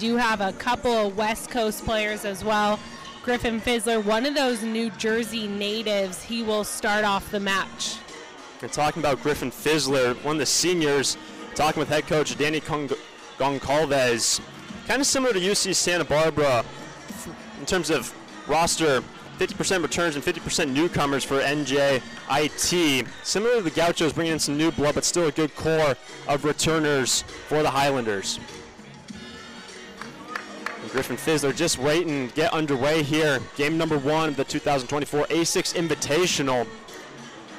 do have a couple of West Coast players as well. Griffin Fizzler, one of those New Jersey natives, he will start off the match. And talking about Griffin Fizzler, one of the seniors, talking with head coach Danny Goncalves, kind of similar to UC Santa Barbara in terms of roster 50% returns and 50% newcomers for NJIT. Similar to the Gauchos, bringing in some new blood, but still a good core of returners for the Highlanders. Griffin Fizzler just waiting to get underway here. Game number one of the 2024 A6 Invitational.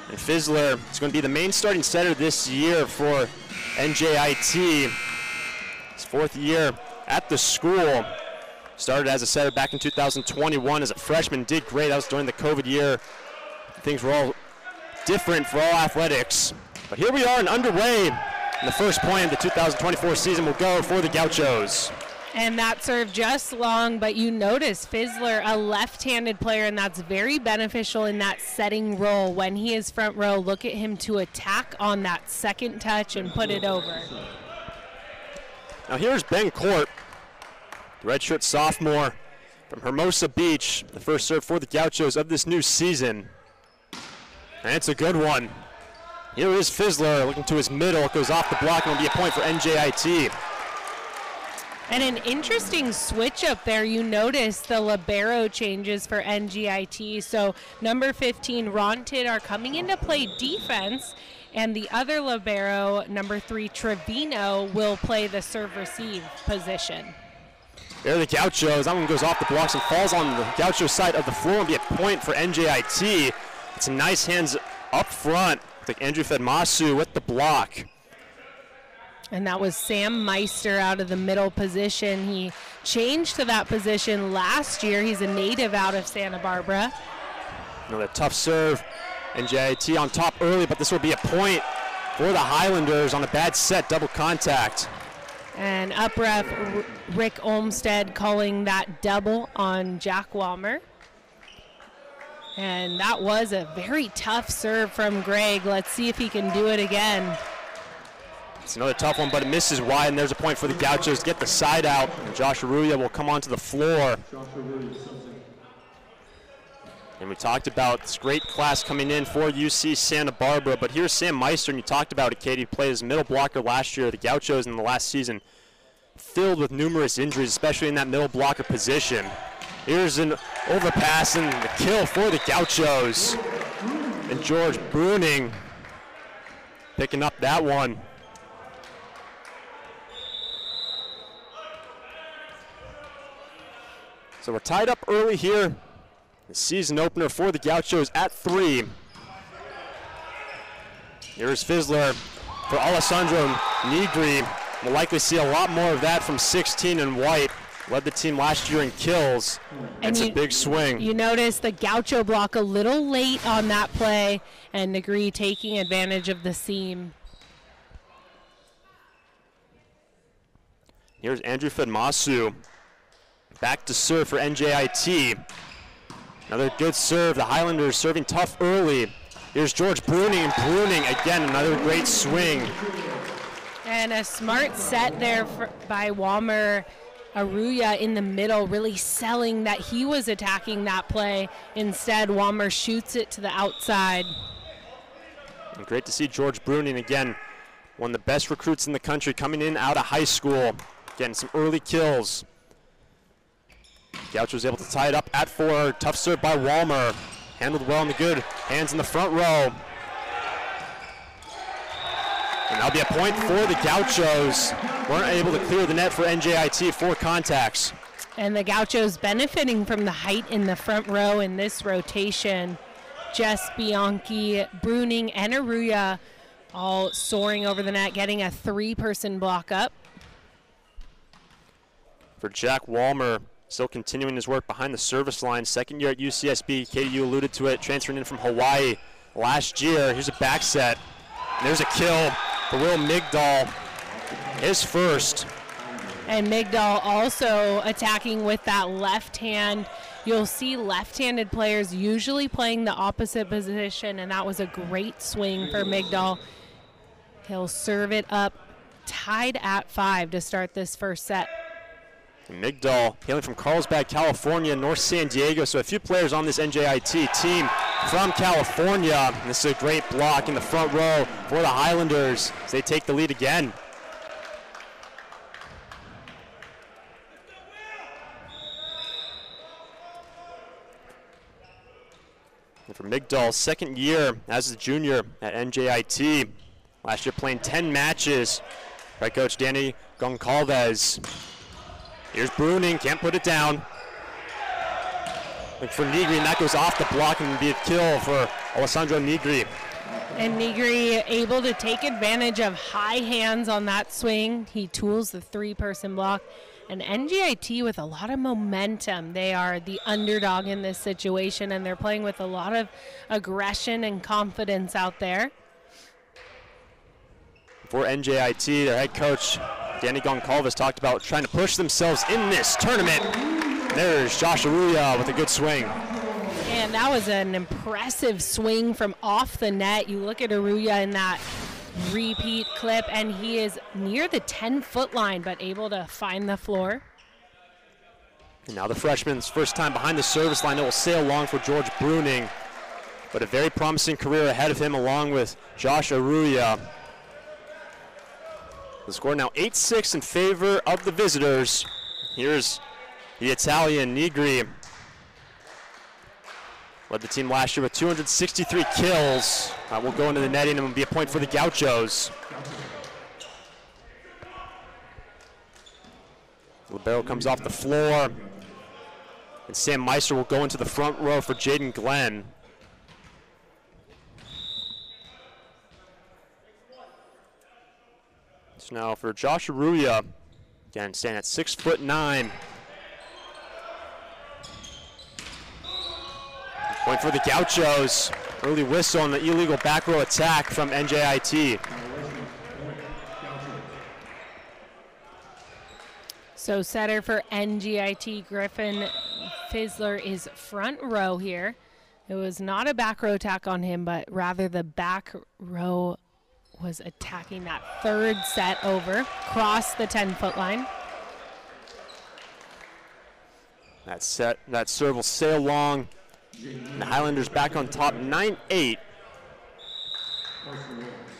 And Fizzler is going to be the main starting setter this year for NJIT. His fourth year at the school. Started as a setter back in 2021 as a freshman, did great. That was during the COVID year. Things were all different for all athletics. But here we are and underway. And the first point of the 2024 season will go for the Gauchos. And that served just long, but you notice Fizzler, a left-handed player, and that's very beneficial in that setting role. When he is front row, look at him to attack on that second touch and put it over. Now here's Ben Court redshirt sophomore from Hermosa Beach, the first serve for the Gauchos of this new season. And it's a good one. Here is Fizzler looking to his middle. It goes off the block and will be a point for NJIT. And an interesting switch up there. You notice the libero changes for NJIT. So number 15, Ron Tidar coming into play defense. And the other libero, number three, Trevino, will play the serve receive position. There the Gauchos. That one goes off the blocks and falls on the Gaucho side of the floor and be a point for NJIT. It's a nice hands up front. like Andrew Fedmasu with the block. And that was Sam Meister out of the middle position. He changed to that position last year. He's a native out of Santa Barbara. Another tough serve. And NJIT on top early, but this will be a point for the Highlanders on a bad set, double contact. And up ref Rick Olmstead calling that double on Jack Walmer. And that was a very tough serve from Greg. Let's see if he can do it again. It's another tough one, but it misses wide, and there's a point for the Gauchos to get the side out. And Josh Aruya will come onto the floor. And we talked about this great class coming in for UC Santa Barbara, but here's Sam Meister, and you talked about it, Katie, He played as middle blocker last year. The Gauchos in the last season filled with numerous injuries, especially in that middle blocker position. Here's an overpass and the kill for the Gauchos. And George Bruning picking up that one. So we're tied up early here the season opener for the Gauchos at three. Here's Fizzler for Alessandro Negri. We'll likely see a lot more of that from 16 and white. Led the team last year in kills. And it's you, a big swing. You notice the Gaucho block a little late on that play, and Negri taking advantage of the seam. Here's Andrew Fedmasu. Back to serve for NJIT. Another good serve. The Highlanders serving tough early. Here's George Bruning. Bruning again, another great swing. And a smart set there for, by Walmer Aruya in the middle, really selling that he was attacking that play. Instead, Walmer shoots it to the outside. And great to see George Bruning again, one of the best recruits in the country coming in out of high school, getting some early kills. Gaucho was able to tie it up at four. Tough serve by Walmer. Handled well in the good. Hands in the front row. And that'll be a point for the Gauchos. Weren't able to clear the net for NJIT. Four contacts. And the Gauchos benefiting from the height in the front row in this rotation. Jess Bianchi, Bruning, and Aruya all soaring over the net, getting a three-person block up. For Jack Walmer, Still continuing his work behind the service line. Second year at UCSB. Katie, you alluded to it, transferring in from Hawaii last year. Here's a back set. And there's a kill for Will Migdal. His first. And Migdal also attacking with that left hand. You'll see left-handed players usually playing the opposite position, and that was a great swing for Migdal. He'll serve it up tied at five to start this first set. Migdal hailing from Carlsbad, California, North San Diego. So a few players on this NJIT team from California. And this is a great block in the front row for the Highlanders as they take the lead again. And for Migdal, second year as a junior at NJIT. Last year playing 10 matches. Right coach Danny Goncalves. Here's Bruning, can't put it down. Look for Nigri, and that goes off the block and be a kill for Alessandro Nigri. And Nigri able to take advantage of high hands on that swing. He tools the three-person block. And NJIT with a lot of momentum. They are the underdog in this situation, and they're playing with a lot of aggression and confidence out there. For NJIT, their head coach, Danny Goncalves, talked about trying to push themselves in this tournament. There's Josh Aruya with a good swing. And that was an impressive swing from off the net. You look at Aruya in that repeat clip, and he is near the 10 foot line, but able to find the floor. And now the freshman's first time behind the service line. It will sail long for George Bruning, but a very promising career ahead of him, along with Josh Aruya. The score now 8 6 in favor of the visitors. Here's the Italian Nigri. Led the team last year with 263 kills. Uh, will go into the netting and will be a point for the Gauchos. Libero comes off the floor. And Sam Meister will go into the front row for Jaden Glenn. Now for Josh Aruya, again standing at six foot nine. Point for the Gauchos. Early whistle on the illegal back row attack from NJIT. So setter for NJIT Griffin Fizzler is front row here. It was not a back row attack on him, but rather the back row was attacking that third set over, cross the 10 foot line. That set, that serve will sail long. The Highlanders back on top, 9-8.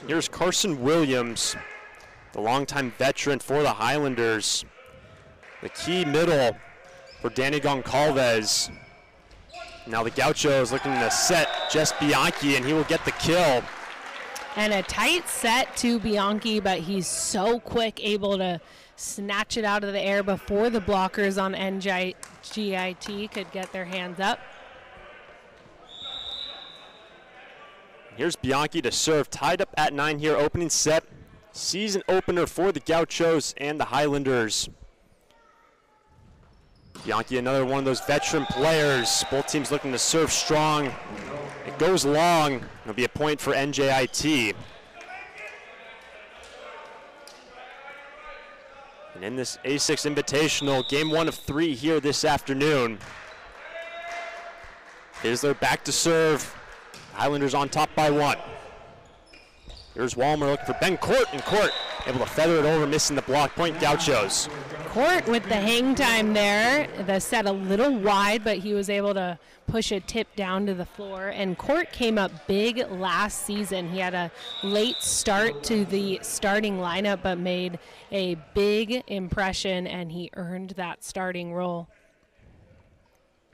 Here's Carson Williams, the longtime veteran for the Highlanders. The key middle for Danny Goncalves. Now the Gauchos looking to set Jess Bianchi, and he will get the kill. And a tight set to Bianchi, but he's so quick, able to snatch it out of the air before the blockers on NJIT could get their hands up. Here's Bianchi to serve, tied up at nine here, opening set. Season opener for the Gauchos and the Highlanders. Bianchi, another one of those veteran players. Both teams looking to serve strong. It goes long. It'll be a point for NJIT. And in this A6 Invitational, game one of three here this afternoon. Fizzler back to serve. Highlanders on top by one. Here's Walmer looking for Ben Court, and Court able to feather it over, missing the block. Point Gauchos. Court with the hang time there. The set a little wide, but he was able to push a tip down to the floor. And Court came up big last season. He had a late start to the starting lineup, but made a big impression, and he earned that starting role.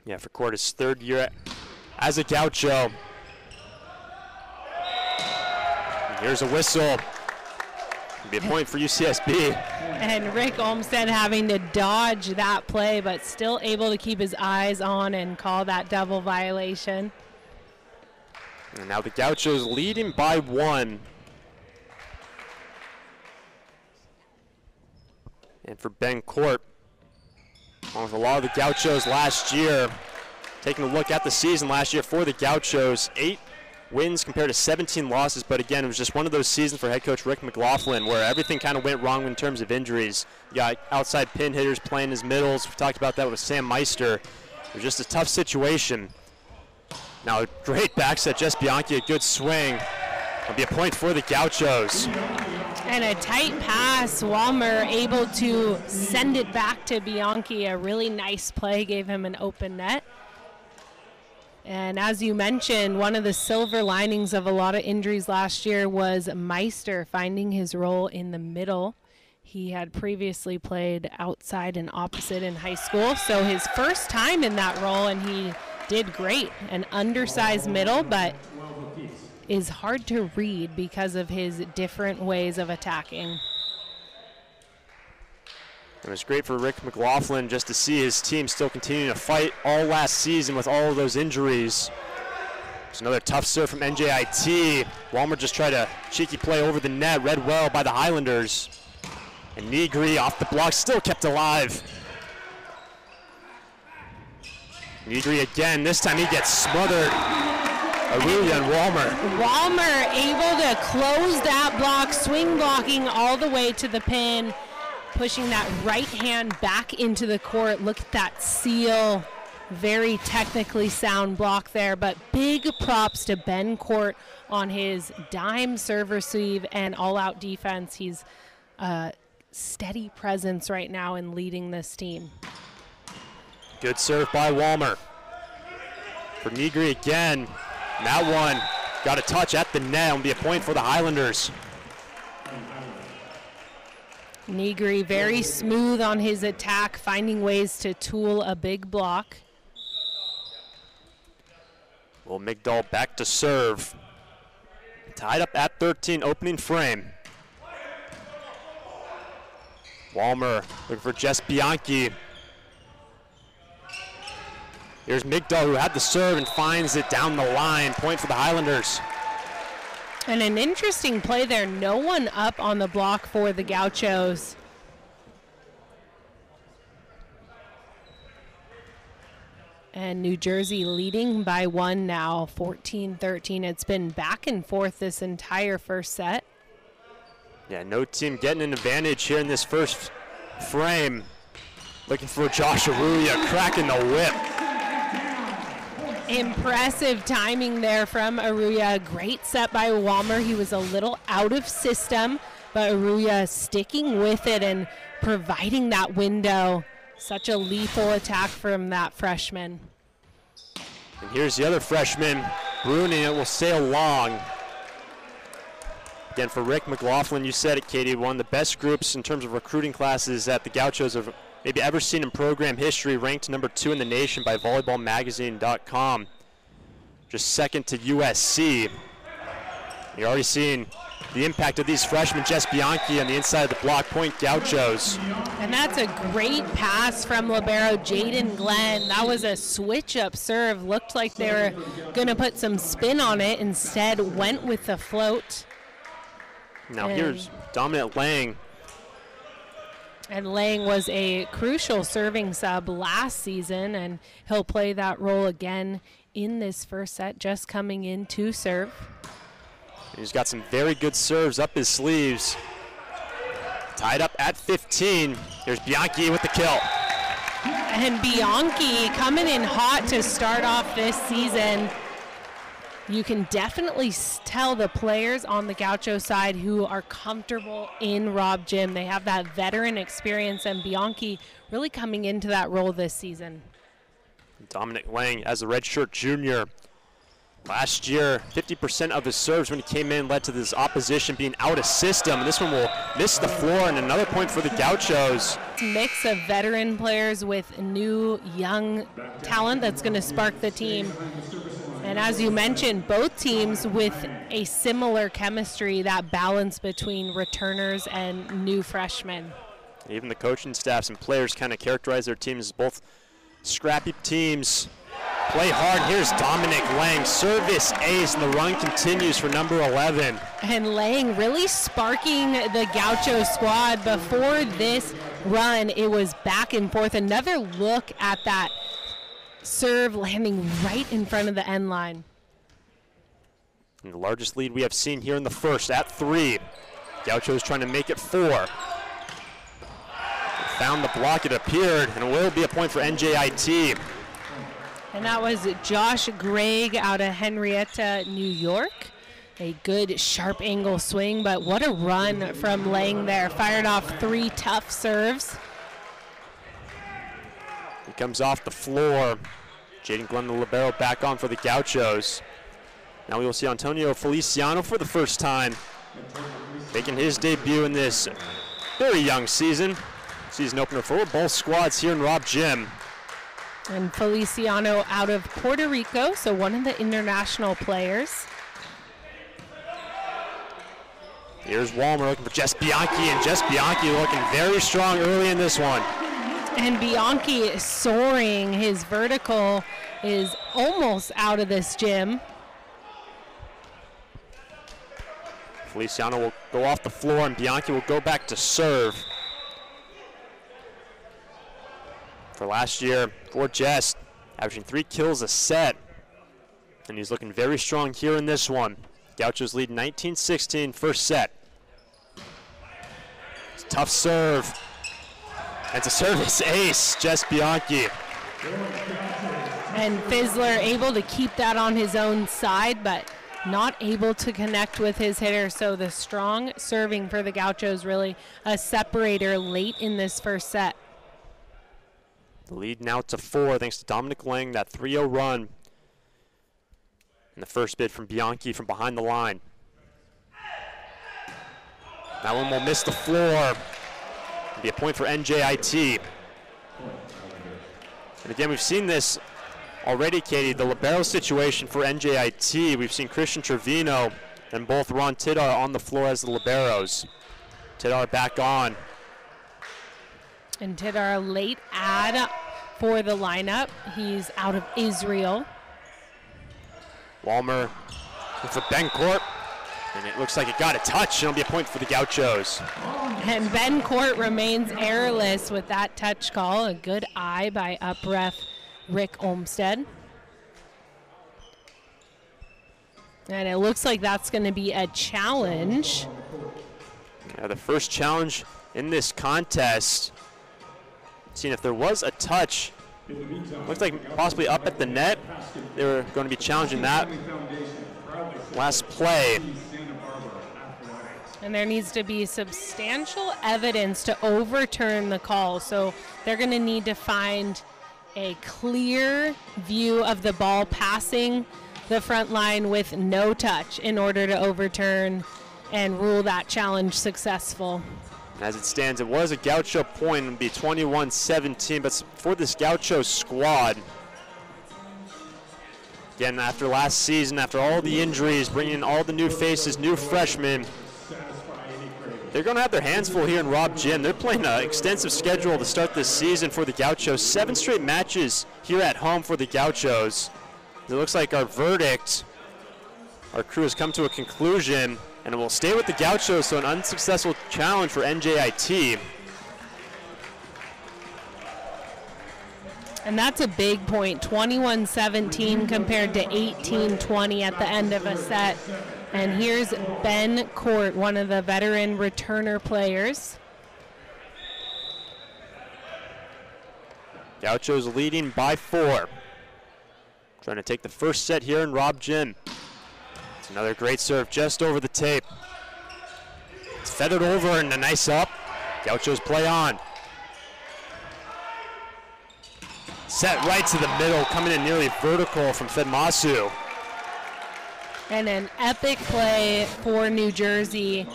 Yeah, for Court, his third year as a Gaucho. Here's a whistle. Be a point for UCSB. And Rick Olmstead having to dodge that play, but still able to keep his eyes on and call that double violation. And now the Gauchos leading by one. And for Ben Court, along with a lot of the Gauchos last year, taking a look at the season last year for the Gauchos, eight wins compared to 17 losses. But again, it was just one of those seasons for head coach Rick McLaughlin where everything kind of went wrong in terms of injuries. You got outside pin hitters playing his middles. We talked about that with Sam Meister. It was just a tough situation. Now, great back set, Jess Bianchi, a good swing. It'll be a point for the Gauchos. And a tight pass, Walmer able to send it back to Bianchi. A really nice play gave him an open net. And as you mentioned, one of the silver linings of a lot of injuries last year was Meister finding his role in the middle. He had previously played outside and opposite in high school, so his first time in that role, and he did great. An undersized middle, but is hard to read because of his different ways of attacking. It was great for Rick McLaughlin just to see his team still continuing to fight all last season with all of those injuries. It's another tough serve from NJIT. Walmer just tried a cheeky play over the net, read well by the Highlanders. And Negri off the block, still kept alive. Negri again, this time he gets smothered. Arulia and Walmer. Walmer able to close that block, swing blocking all the way to the pin pushing that right hand back into the court. Look at that seal. Very technically sound block there, but big props to Ben Court on his dime server sleeve and all out defense. He's a steady presence right now in leading this team. Good serve by Walmer. For Negri again. that one got a touch at the net. Will be a point for the Highlanders. Negri very smooth on his attack, finding ways to tool a big block. Well, Migdal back to serve. Tied up at 13, opening frame. Walmer looking for Jess Bianchi. Here's Migdal who had the serve and finds it down the line. Point for the Highlanders. And an interesting play there. No one up on the block for the Gauchos. And New Jersey leading by one now, 14-13. It's been back and forth this entire first set. Yeah, no team getting an advantage here in this first frame. Looking for Josh Arulia cracking the whip. Impressive timing there from Aruya. Great set by Walmer. He was a little out of system, but Aruya sticking with it and providing that window. Such a lethal attack from that freshman. And here's the other freshman. Bruning it will sail long. Again, for Rick McLaughlin, you said it, Katie, one of the best groups in terms of recruiting classes that the Gauchos have maybe ever seen in program history, ranked number two in the nation by volleyballmagazine.com. Just second to USC. You're already seeing the impact of these freshmen, Jess Bianchi on the inside of the block, point Gauchos. And that's a great pass from libero Jaden Glenn. That was a switch up serve. Looked like they were going to put some spin on it. Instead, went with the float. Now and here's Dominic Lang and Lang was a crucial serving sub last season, and he'll play that role again in this first set, just coming in to serve. He's got some very good serves up his sleeves. Tied up at 15. Here's Bianchi with the kill. And Bianchi coming in hot to start off this season you can definitely tell the players on the Gaucho side who are comfortable in Rob Gym. They have that veteran experience, and Bianchi really coming into that role this season. Dominic Lang as a redshirt junior. Last year, 50% of his serves when he came in led to this opposition being out of system. This one will miss the floor, and another point for the Gauchos. Mix of veteran players with new, young talent that's going to spark the team. And as you mentioned, both teams with a similar chemistry, that balance between returners and new freshmen. Even the coaching staffs and players kind of characterize their teams as both scrappy teams. Play hard. Here's Dominic Lang. Service ace, and the run continues for number 11. And Lang really sparking the Gaucho squad. Before this run, it was back and forth. Another look at that serve landing right in front of the end line. And the largest lead we have seen here in the first at three. Gaucho's trying to make it four. Found the block, it appeared, and it will be a point for NJIT. And that was Josh Gregg out of Henrietta, New York. a good sharp angle swing, but what a run from Lang there. Fired off three tough serves. He comes off the floor. Jaden Glenn, the libero, back on for the Gauchos. Now we will see Antonio Feliciano for the first time, making his debut in this very young season. Season opener for both squads here in Rob Gym. And Feliciano out of Puerto Rico, so one of the international players. Here's Walmer looking for Jess Bianchi, and Jess Bianchi looking very strong early in this one. And Bianchi is soaring. His vertical is almost out of this gym. Feliciano will go off the floor, and Bianchi will go back to serve. For last year, for Jess, averaging three kills a set. And he's looking very strong here in this one. Gauchos lead 19-16 first set. Tough serve. And a service ace, Jess Bianchi. And Fizzler able to keep that on his own side, but not able to connect with his hitter. So the strong serving for the Gauchos really a separator late in this first set. The lead now to four thanks to Dominic Lang, that 3-0 run. And the first bid from Bianchi from behind the line. That one will miss the floor. It'll be a point for NJIT. And again, we've seen this already, Katie, the libero situation for NJIT. We've seen Christian Trevino and both Ron Tidar on the floor as the liberos. Tidar back on. And Tidar late add for the lineup. He's out of Israel. Walmer with a Ben Court. And it looks like it got a touch. It'll be a point for the Gauchos. And Ben Court remains airless with that touch call. A good eye by up ref Rick Olmstead. And it looks like that's going to be a challenge. Yeah, the first challenge in this contest. Seeing if there was a touch. Looks like possibly up at the net. They were going to be challenging that last play. And there needs to be substantial evidence to overturn the call. So they're going to need to find a clear view of the ball passing the front line with no touch in order to overturn and rule that challenge successful. As it stands, it was a Gaucho point. It would be 21-17, but for this Gaucho squad, again, after last season, after all the injuries, bringing in all the new faces, new freshmen, they're going to have their hands full here in Rob Gym. They're playing an extensive schedule to start this season for the Gauchos. Seven straight matches here at home for the Gauchos. It looks like our verdict, our crew has come to a conclusion, and it will stay with the Gauchos, so an unsuccessful challenge for NJIT. And that's a big point, 21-17 compared to 18-20 at the end of a set. And here's Ben Court, one of the veteran returner players. Gauchos leading by four. Trying to take the first set here in Rob Gym. It's another great serve just over the tape. It's feathered over and a nice up. Gauchos play on. Set right to the middle, coming in nearly vertical from Fedmasu. And an epic play for New Jersey.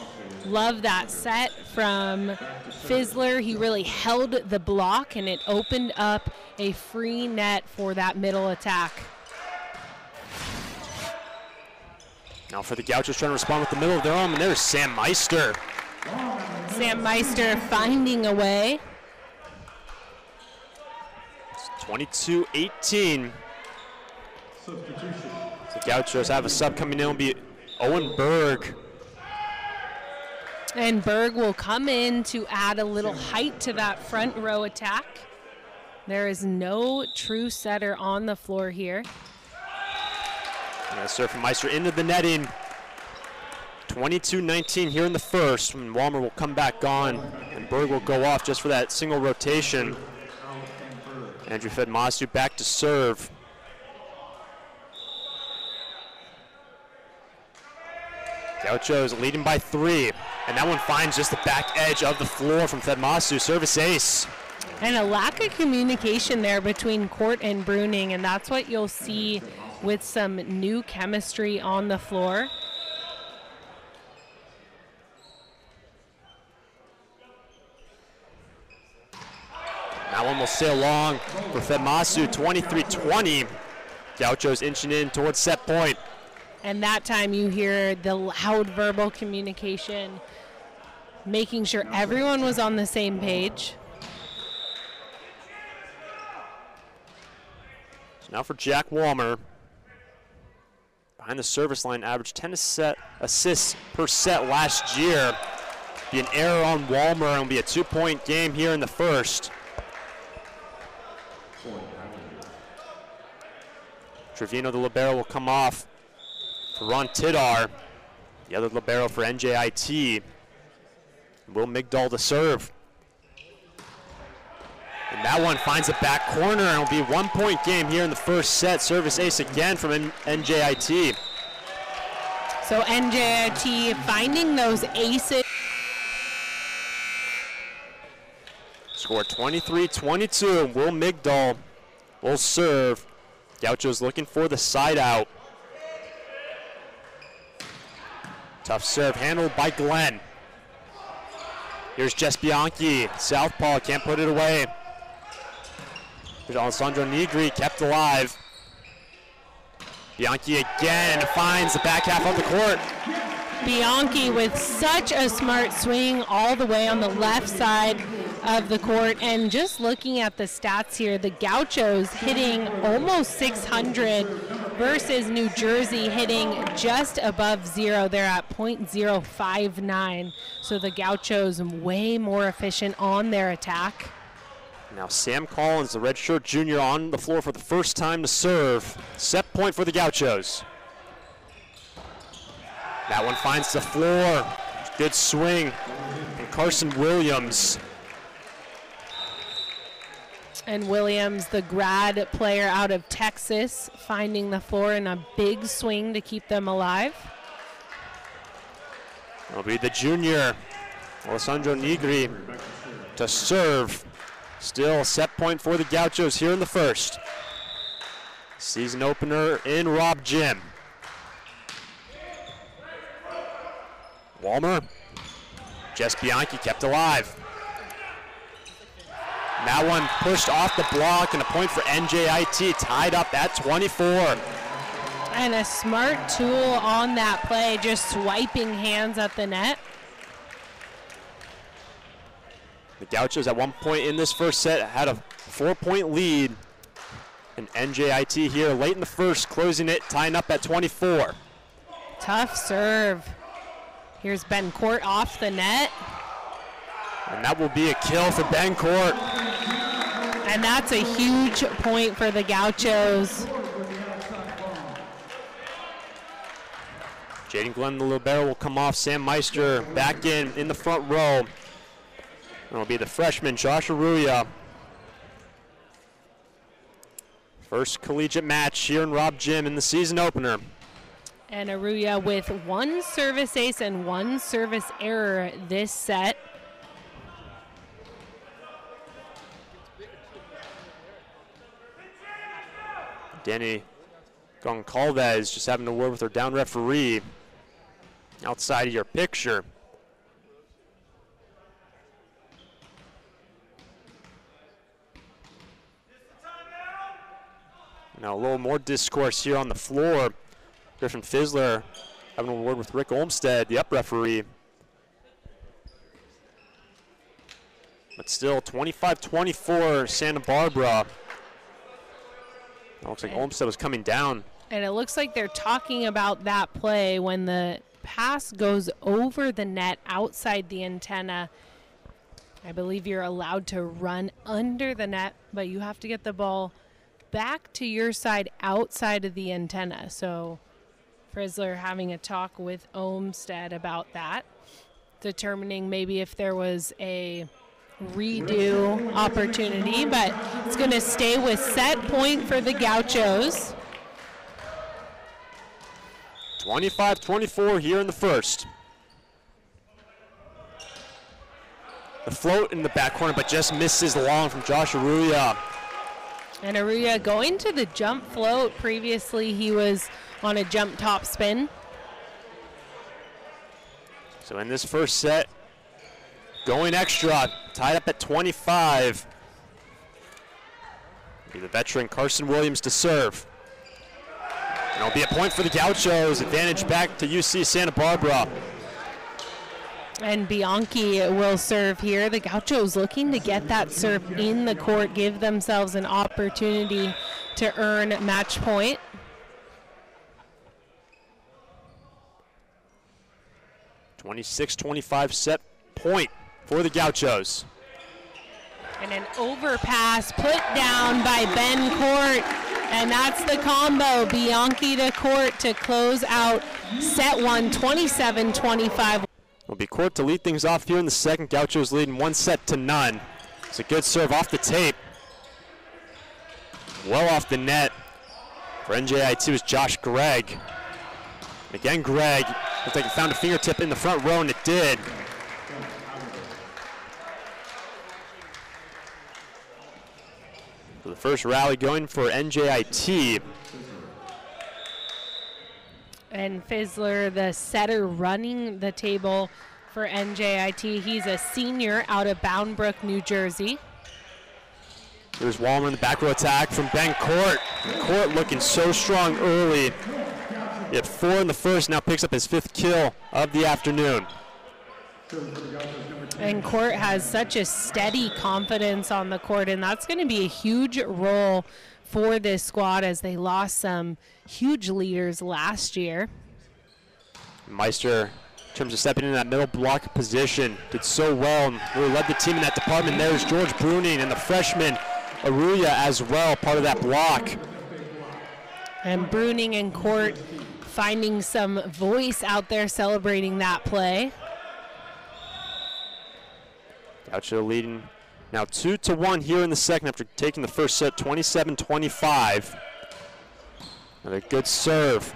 Love that set from Fizzler. He really held the block and it opened up a free net for that middle attack. Now for the Gauchos trying to respond with the middle of their own, and there's Sam Meister. Sam Meister finding a way. 22-18. The Gauchos have a sub coming in. It'll be Owen Berg. And Berg will come in to add a little height to that front row attack. There is no true setter on the floor here. Yeah, serve from Meister into the netting. 22-19 here in the first. When Walmer will come back on, and Berg will go off just for that single rotation. Andrew Fedmasu back to serve. Gauchos leading by three. And that one finds just the back edge of the floor from Fedmasu. Service ace. And a lack of communication there between Court and Bruning, and that's what you'll see with some new chemistry on the floor. That one will sail long for Fedmasu, 23-20. Gauchos inching in towards set point. And that time you hear the loud verbal communication, making sure everyone was on the same page. So now for Jack Walmer. Behind the service line, averaged 10 set assists per set last year. Be an error on Walmer and be a two-point game here in the first. Trevino, the libero, will come off Ron Tidar, the other libero for NJIT. Will Migdal to serve. And that one finds the back corner and will be a one-point game here in the first set. Service ace again from N NJIT. So NJIT finding those aces. Score 23-22. Will Migdal will serve. Gauchos looking for the side out. Tough serve handled by Glenn. Here's Jess Bianchi. Southpaw can't put it away. Here's Alessandro Nigri kept alive. Bianchi again finds the back half of the court. Bianchi with such a smart swing all the way on the left side of the court. And just looking at the stats here, the Gauchos hitting almost 600 versus New Jersey hitting just above zero. They're at .059. So the Gauchos way more efficient on their attack. Now Sam Collins, the redshirt junior, on the floor for the first time to serve. Set point for the Gauchos. That one finds the floor. Good swing. And Carson Williams. And Williams, the grad player out of Texas, finding the floor in a big swing to keep them alive. It'll be the junior, Alessandro Nigri, to serve. Still set point for the Gauchos here in the first. Season opener in Rob Gym. Walmer, Jess Bianchi kept alive. That one pushed off the block and a point for NJIT, tied up at 24. And a smart tool on that play, just swiping hands at the net. The Gauchos at one point in this first set had a four-point lead. And NJIT here late in the first, closing it, tying up at 24. Tough serve. Here's Ben Court off the net. And that will be a kill for Ben Court. And that's a huge point for the Gauchos. Jaden Glenn, the libero, will come off. Sam Meister back in in the front row. It'll be the freshman, Josh Aruya. First collegiate match here in Rob Gym in the season opener. And Aruya with one service ace and one service error this set. Danny Goncalves just having a word with her down referee outside of your picture. Now a little more discourse here on the floor. Griffin Fizzler having a word with Rick Olmstead, the up referee. But still 25-24 Santa Barbara. It looks like Olmstead was coming down. And it looks like they're talking about that play when the pass goes over the net outside the antenna. I believe you're allowed to run under the net, but you have to get the ball back to your side outside of the antenna. So Fizzler having a talk with Olmstead about that, determining maybe if there was a redo opportunity, but it's going to stay with set point for the Gauchos. 25-24 here in the first. The float in the back corner, but just misses long from Josh Aruya. And Aruya going to the jump float. Previously, he was on a jump top spin. So in this first set, going extra, tied up at 25. Be the veteran Carson Williams to serve. And it'll be a point for the Gauchos. Advantage back to UC Santa Barbara. And Bianchi will serve here. The Gauchos looking to get that serve in the court, give themselves an opportunity to earn match point. Twenty-six, twenty-five set point for the Gauchos. And an overpass put down by Ben Court. And that's the combo. Bianchi to Court to close out set one, 27-25. Will be Court to lead things off here in the second. Gauchos leading one set to none. It's a good serve off the tape. Well off the net. For NJIT was Josh Gregg. And again, Gregg looked like he found a fingertip in the front row, and it did. The first rally going for NJIT. And Fizzler, the setter running the table for NJIT. He's a senior out of Bound Brook, New Jersey. There's Walmer in the back row attack from Ben Court. Court looking so strong early. He had four in the first, now picks up his fifth kill of the afternoon. And Court has such a steady confidence on the court, and that's going to be a huge role for this squad as they lost some huge leaders last year. Meister, in terms of stepping in that middle block position, did so well and really led the team in that department. There's George Bruning and the freshman Aruya as well, part of that block. And Bruning and Court finding some voice out there celebrating that play. Gaucho leading now two to one here in the second after taking the first set 27-25. Another good serve.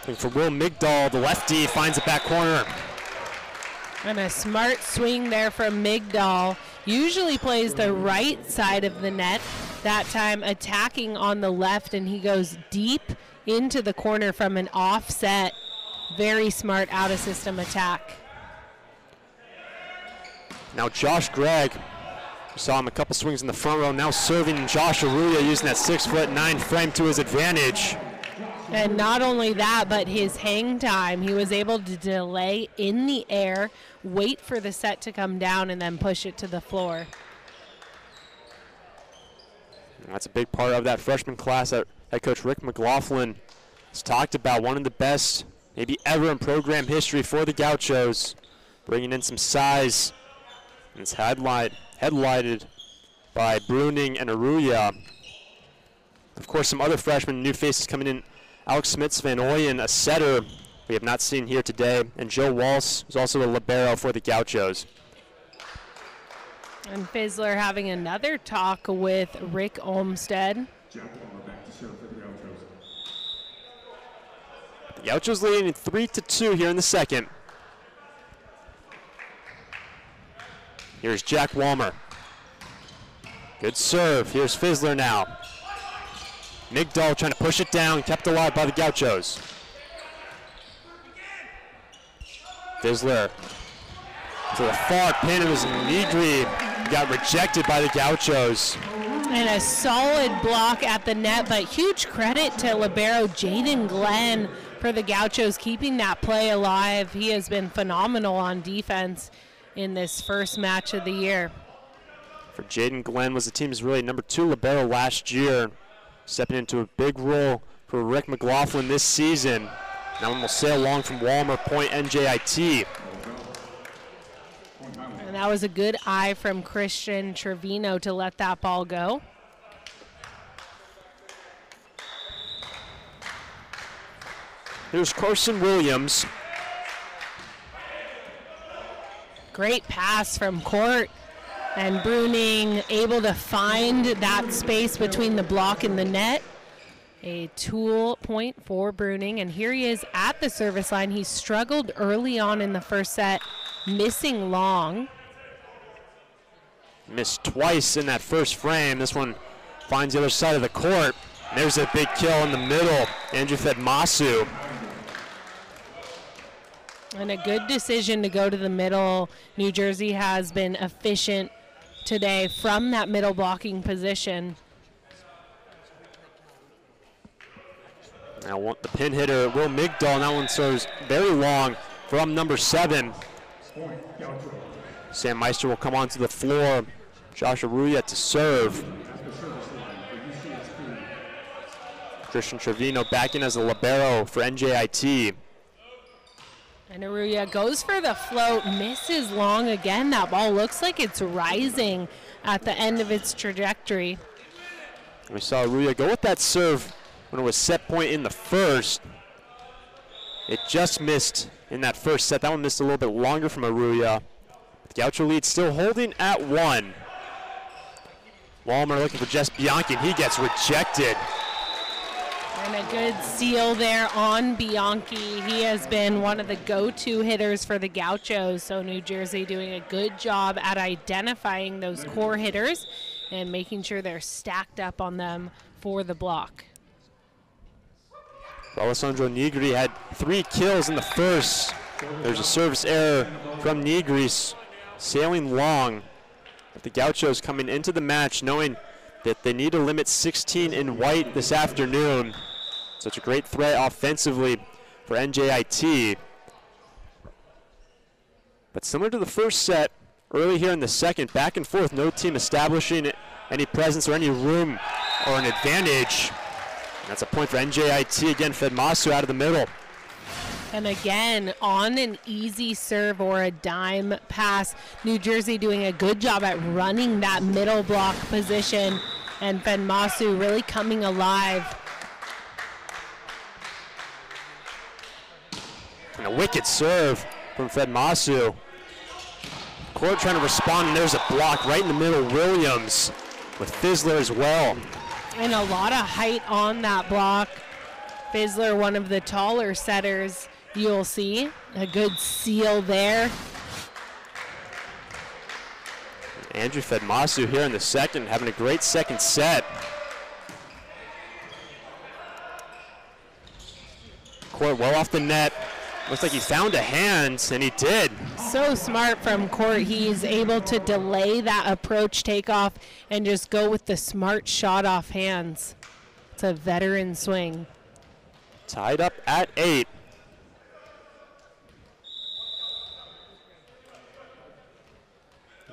Looking for Will Migdal, the lefty, finds the back corner. And a smart swing there from Migdal. Usually plays the right side of the net. That time attacking on the left, and he goes deep into the corner from an offset. Very smart out of system attack. Now Josh Gregg, saw him a couple swings in the front row, now serving Josh Aruya using that six foot nine frame to his advantage. And not only that, but his hang time, he was able to delay in the air, wait for the set to come down, and then push it to the floor. That's a big part of that freshman class that head coach Rick McLaughlin has talked about. One of the best, maybe ever in program history for the Gauchos, bringing in some size. And it's headlight, headlighted by Bruning and Aruya. Of course, some other freshmen, new faces coming in. Alex Smits Van Oyen, a setter we have not seen here today, and Joe Walsh is also a libero for the Gauchos. And Fizzler having another talk with Rick Olmstead. The Gauchos leading three to two here in the second. Here's Jack Walmer. Good serve. Here's Fizzler now. Migdal trying to push it down, kept alive by the Gauchos. Fizzler to the far pin. It was Nigri. Got rejected by the Gauchos. And a solid block at the net, but huge credit to Libero Jaden Glenn for the Gauchos keeping that play alive. He has been phenomenal on defense in this first match of the year. For Jaden Glenn was the team's really number two libero last year, stepping into a big role for Rick McLaughlin this season. Now one will sail along from Walmer Point NJIT. And that was a good eye from Christian Trevino to let that ball go. Here's Carson Williams. Great pass from Court. And Bruning able to find that space between the block and the net. A tool point for Bruning, and here he is at the service line. He struggled early on in the first set, missing long. Missed twice in that first frame. This one finds the other side of the court. There's a big kill in the middle. Andrew Fedmasu. And a good decision to go to the middle. New Jersey has been efficient today from that middle blocking position. Now the pin hitter, Will Migdal, that one serves very long from number seven. Sam Meister will come onto the floor. Josh Aruya to serve. Christian Trevino back in as a libero for NJIT. And Aruya goes for the float, misses long again. That ball looks like it's rising at the end of its trajectory. We saw Aruya go with that serve when it was set point in the first. It just missed in that first set. That one missed a little bit longer from Aruya. The Gaucho lead still holding at one. Walmer looking for Jess Bianchi, and he gets rejected. A good seal there on Bianchi. He has been one of the go-to hitters for the Gauchos. So New Jersey doing a good job at identifying those core hitters and making sure they're stacked up on them for the block. Alessandro Nigri had three kills in the first. There's a service error from Nigris, sailing long. But the Gauchos coming into the match knowing that they need to limit 16 in white this afternoon. Such a great threat offensively for NJIT. But similar to the first set, early here in the second, back and forth, no team establishing any presence or any room or an advantage. That's a point for NJIT. Again, Fedmasu out of the middle. And again, on an easy serve or a dime pass, New Jersey doing a good job at running that middle block position. And Fedmasu really coming alive. And a wicked serve from Fedmasu. Court trying to respond, and there's a block right in the middle. Williams with Fizzler as well. And a lot of height on that block. Fizzler, one of the taller setters, you'll see. A good seal there. Andrew Fedmasu here in the second, having a great second set. Court well off the net. Looks like he found a hand, and he did. So smart from Court. He's able to delay that approach takeoff and just go with the smart shot off hands. It's a veteran swing. Tied up at eight.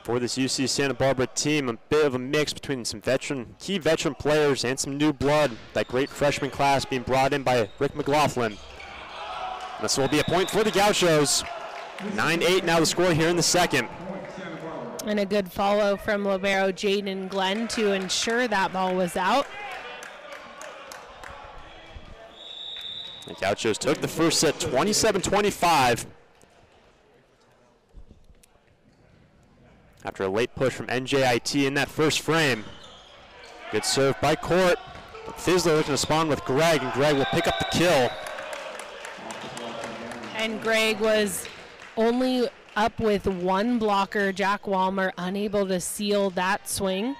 For this UC Santa Barbara team, a bit of a mix between some veteran, key veteran players and some new blood. That great freshman class being brought in by Rick McLaughlin. This will be a point for the Gauchos. 9-8 now the score here in the second. And a good follow from libero Jaden Glenn to ensure that ball was out. The Gauchos took the first set 27-25. After a late push from NJIT in that first frame. Good serve by Court. Fizzler looking to spawn with Gregg, and Gregg will pick up the kill. And Gregg was only up with one blocker. Jack Walmer unable to seal that swing.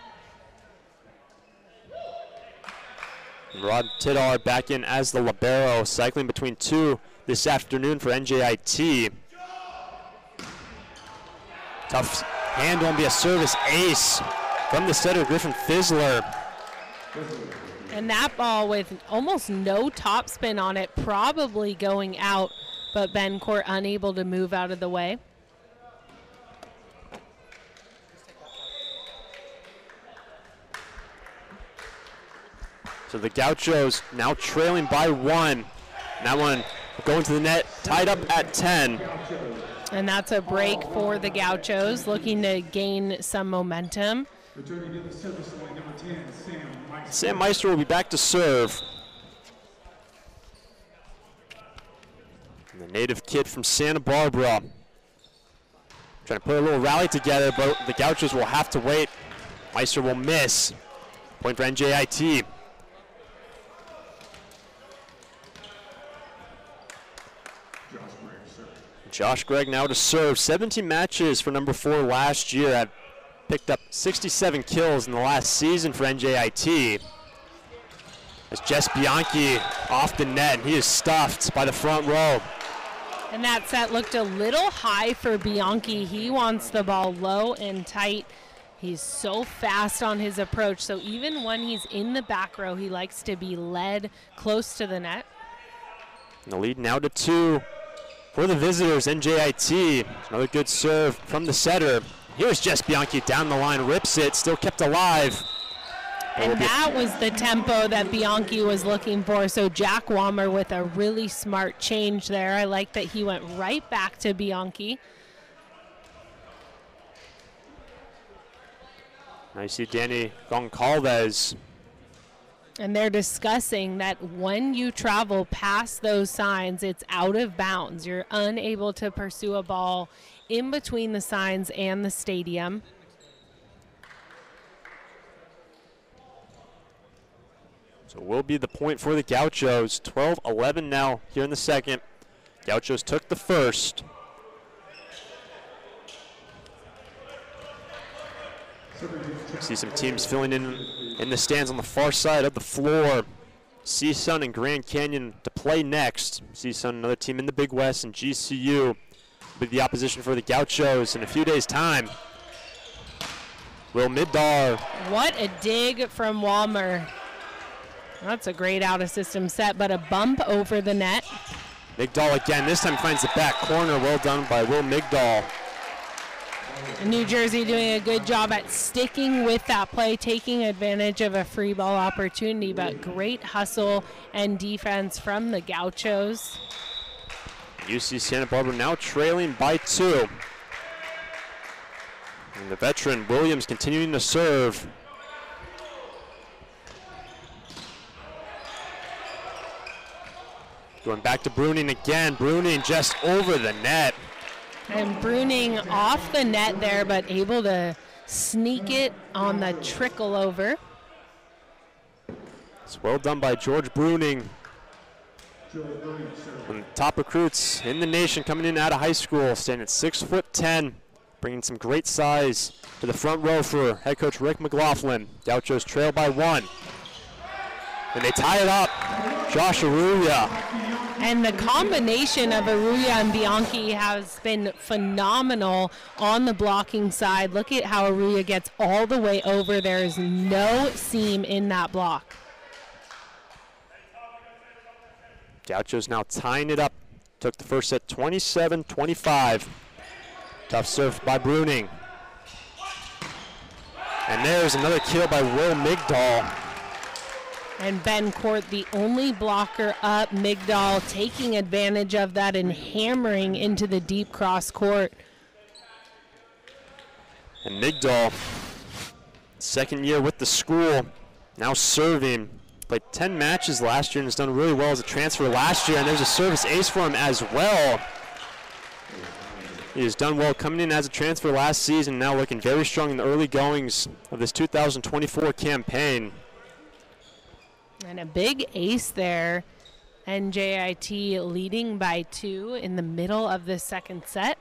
Ron Tidar back in as the libero, cycling between two this afternoon for NJIT. Tough handle and be a service ace from the setter Griffin Fizzler. And that ball with almost no topspin on it, probably going out, but Ben Court unable to move out of the way. So the Gauchos now trailing by one. That one going to the net, tied up at 10. And that's a break for the Gauchos, looking to gain some momentum. Sam Meister will be back to serve. The native kid from Santa Barbara. Trying to put a little rally together, but the Gauchos will have to wait. Meister will miss. Point for NJIT. Josh Gregg now to serve. 17 matches for number four last year. I've picked up 67 kills in the last season for NJIT. As Jess Bianchi off the net, he is stuffed by the front row. And that set looked a little high for Bianchi. He wants the ball low and tight. He's so fast on his approach. So even when he's in the back row, he likes to be led close to the net. The lead now to two for the visitors, NJIT. Another good serve from the setter. Here's Jess Bianchi down the line, rips it, still kept alive. And that was the tempo that Bianchi was looking for. So Jack Walmer with a really smart change there. I like that he went right back to Bianchi. You see Danny Goncalves. And they're discussing that when you travel past those signs, it's out of bounds. You're unable to pursue a ball in between the signs and the stadium. So will be the point for the Gauchos. 12-11 now here in the second. Gauchos took the first. See some teams filling in in the stands on the far side of the floor. CSUN and Grand Canyon to play next. CSUN, another team in the Big West, and GCU with the opposition for the Gauchos in a few days' time. Will Migdal. What a dig from Walmer. That's a great out of system set, but a bump over the net. Migdal again. This time finds the back corner. Well done by Will Migdal. New Jersey doing a good job at sticking with that play, taking advantage of a free ball opportunity, but great hustle and defense from the Gauchos. UC Santa Barbara now trailing by two. And the veteran Williams continuing to serve. Going back to Bruning again. Bruning just over the net. And Bruning off the net there, but able to sneak it on the trickle over. It's well done by George Bruning. One top recruits in the nation coming in out of high school, standing at six foot ten, bringing some great size to the front row for head coach Rick McLaughlin. Gauchos trail by one. And they tie it up. Josh Aruya. And the combination of Aruya and Bianchi has been phenomenal on the blocking side. Look at how Aruya gets all the way over. There is no seam in that block. Gauchos now tying it up. Took the first set 27-25. Tough serve by Bruning. And there's another kill by Will Migdal. And Ben Court, the only blocker up. Migdal taking advantage of that and hammering into the deep cross court. And Migdal, second year with the school, now serving. Played 10 matches last year and has done really well as a transfer last year. And there's a service ace for him as well. He has done well coming in as a transfer last season, now looking very strong in the early goings of this 2024 campaign. And a big ace there. NJIT leading by two in the middle of the second set.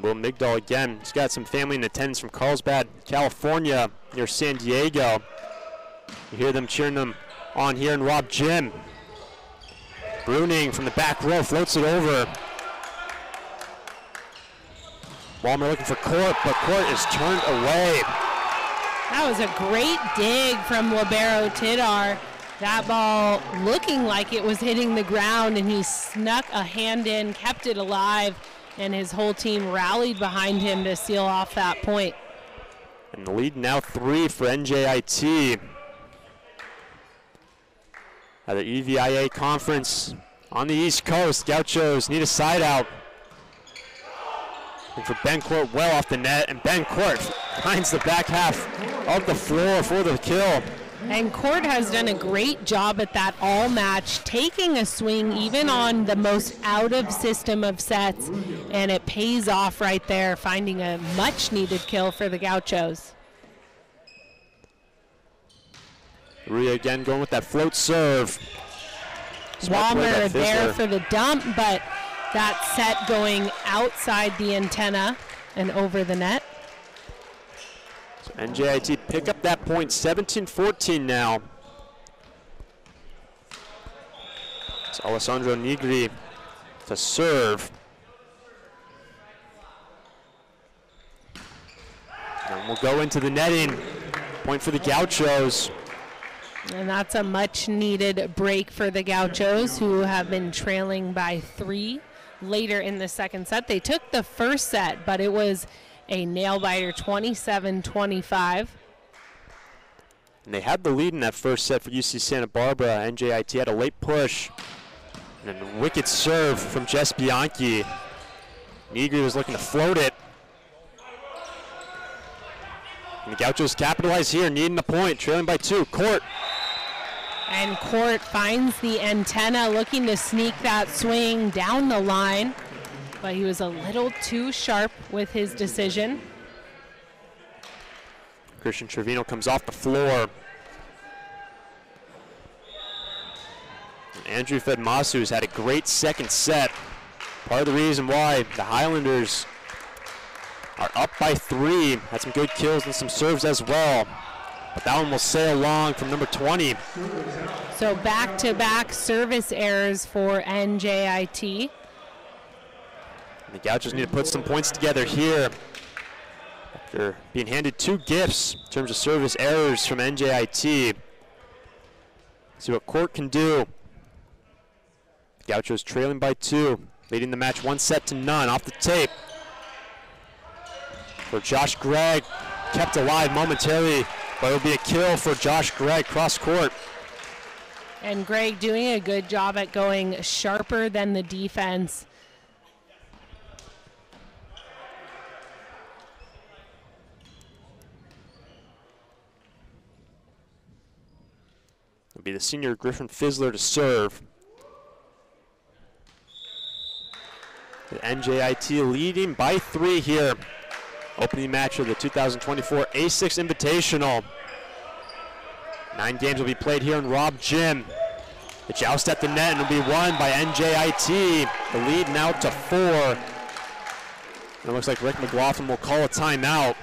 Will Migdal again. He's got some family in attendance from Carlsbad, California, near San Diego. You hear them cheering them on here in Rob Gym. Bruning from the back row floats it over. Walmer looking for Court, but Court is turned away. That was a great dig from Libero Tidar. That ball looking like it was hitting the ground, and he snuck a hand in, kept it alive, and his whole team rallied behind him to seal off that point. And the lead now three for NJIT. At the EIVA conference on the East Coast, Gauchos need a side out. And for Ben Court well off the net, and Ben Court finds the back half of the floor for the kill. And Court has done a great job at that all match, taking a swing even on the most out of system of sets, and it pays off right there, finding a much needed kill for the Gauchos. Rhea again going with that float serve. Walmer there for the dump, but that set going outside the antenna and over the net. So NJIT pick up that point, 17-14 now. It's Alessandro Nigri to serve. And we'll go into the netting. Point for the Gauchos. And that's a much needed break for the Gauchos, who have been trailing by three later in the second set. They took the first set, but it was a nail biter 27 25. And they had the lead in that first set for UC Santa Barbara. NJIT had a late push. And a wicked serve from Jess Bianchi. Nigri was looking to float it. And the Gauchos capitalize here, needing a point, trailing by two. Court. And Court finds the antenna, looking to sneak that swing down the line, but he was a little too sharp with his decision. Christian Trevino comes off the floor. And Andrew Fedmasu has had a great second set. Part of the reason why the Highlanders are up by three. Had some good kills and some serves as well. But that one will sail along from number 20. So back-to-back service errors for NJIT. And the Gauchos need to put some points together here. After being handed two gifts in terms of service errors from NJIT. See what Court can do. Gauchos trailing by two, leading the match one set to none off the tape. For Josh Gregg, kept alive momentarily, but it'll be a kill for Josh Gregg cross court. And Gregg doing a good job at going sharper than the defense. It'll be the senior Griffin Fizzler to serve. The NJIT leading by three here. Opening match of the 2024 A6 Invitational. Nine games will be played here in Rob Gym. The joust at the net and will be won by NJIT. The lead now to four. It looks like Rick McLaughlin will call a timeout,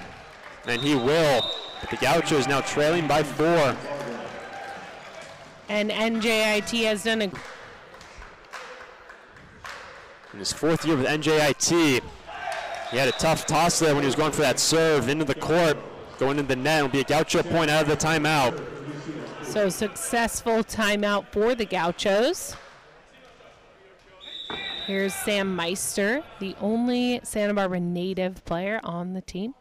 and he will. But the Gauchos now trailing by four. And NJIT has done a in his fourth year with NJIT. He had a tough toss there when he was going for that serve into the court, going into the net. It'll be a Gaucho point out of the timeout. So successful timeout for the Gauchos. Here's Sam Meister, the only Santa Barbara native player on the team.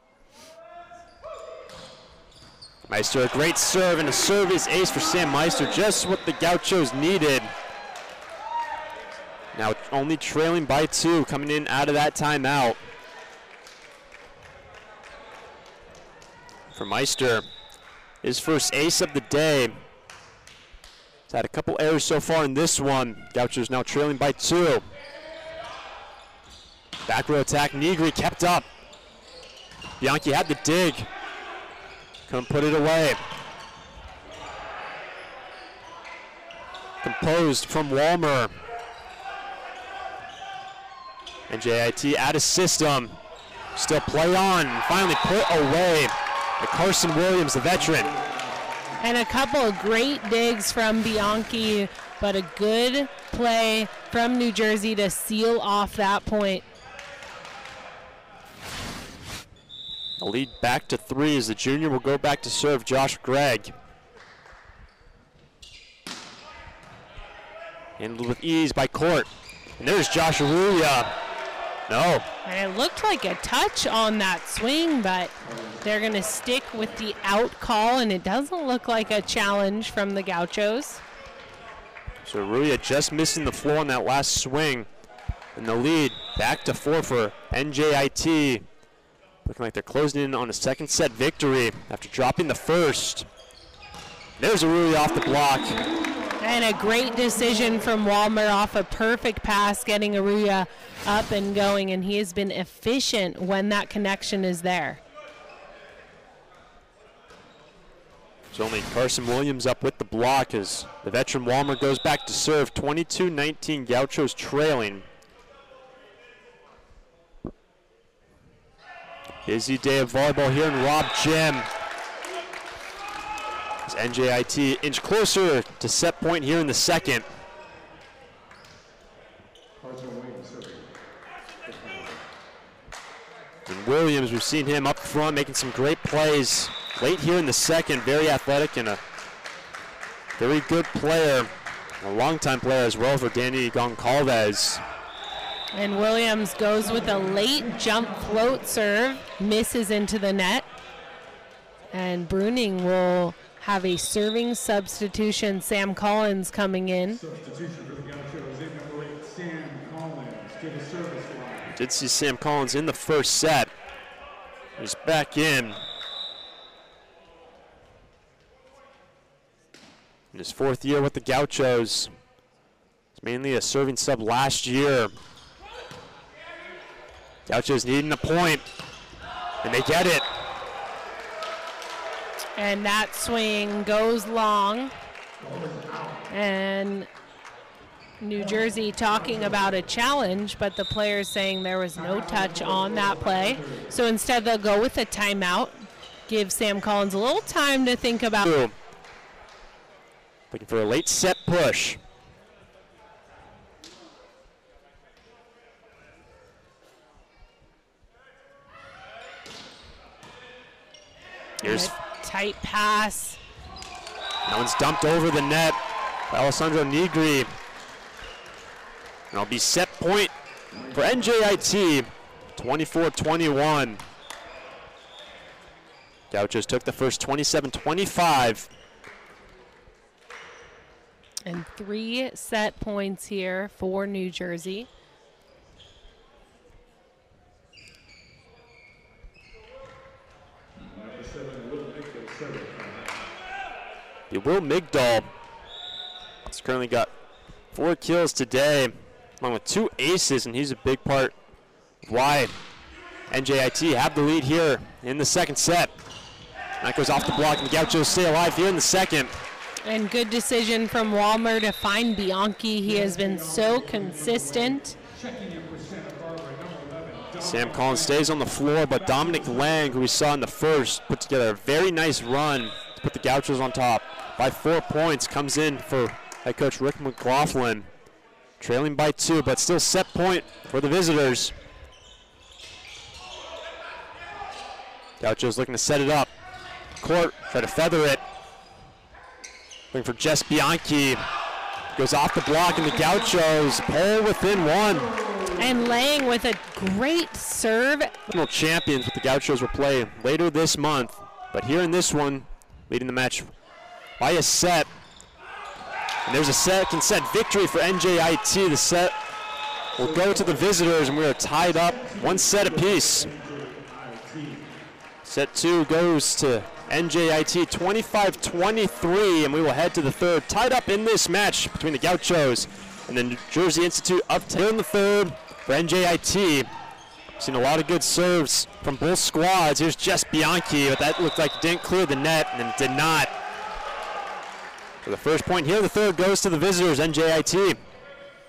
Meister, a great serve and a service ace for Sam Meister, just what the Gauchos needed. Now only trailing by two, coming in out of that timeout. For Meister, his first ace of the day. He's had a couple errors so far in this one. Gauchos now trailing by two. Back row attack, Nigri kept up. Bianchi had the dig. Couldn't put it away. Composed from Walmer. And JIT out of system. Still play on. Finally put away Carson Williams, the veteran. And a couple of great digs from Bianchi, but a good play from New Jersey to seal off that point. The lead back to three as the junior will go back to serve Josh Gregg. Handled with ease by Court. And there's Josh Arulia. No. And it looked like a touch on that swing, but they're going to stick with the out call, and it doesn't look like a challenge from the Gauchos. So Arulia just missing the floor on that last swing. And the lead back to four for NJIT. Looking like they're closing in on a second set victory after dropping the first. There's Arulia off the block. And a great decision from Walmer off a perfect pass, getting Arulia up and going, and he has been efficient when that connection is there. It's only Carson Williams up with the block as the veteran Walmer goes back to serve. 22-19 Gauchos trailing. Busy day of volleyball here in Rob Gym. As NJIT inch closer to set point here in the second. And Williams, we've seen him up front making some great plays late here in the second. Very athletic and a very good player, a longtime player as well for Danny Goncalves. And Williams goes with a late jump float serve, misses into the net. And Bruning will have a serving substitution. Sam Collins coming in. Substitution for the Gauchos, in number eight, Sam Collins to the service line. Did see Sam Collins in the first set. He's back in. In his fourth year with the Gauchos. He's mainly a serving sub last year. Gauchos needing a point, and they get it. And that swing goes long. And New Jersey talking about a challenge, but the players saying there was no touch on that play. So instead, they'll go with a timeout, give Sam Collins a little time to think about. Looking for a late set push. Here's a tight pass. that one's dumped over the net by Alessandro Nigri. And it'll be set point for NJIT, 24-21. Gauchos took the first 27-25. And three set points here for New Jersey. Number seven, Will Nichols, service line. The Will Migdal He's currently got four kills today, along with two aces, and he's a big part why NJIT have the lead here in the second set. That goes off the block, and the Gauchos stay alive here in the second. And good decision from Walmer to find Bianchi. He has been so consistent. Checking in for Santa Barbara, number 11, Sam Collins stays on the floor, but Dominic Lang, who we saw in the first, put together a very nice run to put the Gauchos on top by four points. Comes in for head coach Rick McLaughlin, trailing by two, but still set point for the visitors. Gauchos looking to set it up. Court, try to feather it. Looking for Jess Bianchi. Goes off the block, and the Gauchos pull within one. And Lang with a great serve. Champions with the Gauchos will play later this month. But here in this one, leading the match by a set. And there's a second set victory for NJIT. The set will go to the visitors, and we are tied up one set apiece. Set two goes to NJIT 25-23, and we will head to the third. Tied up in this match between the Gauchos and the New Jersey Institute of Technology in the third for NJIT. Seen a lot of good serves from both squads. Here's Jess Bianchi, but that looked like it didn't clear the net, and it did not. For the first point here, the third goes to the visitors, NJIT.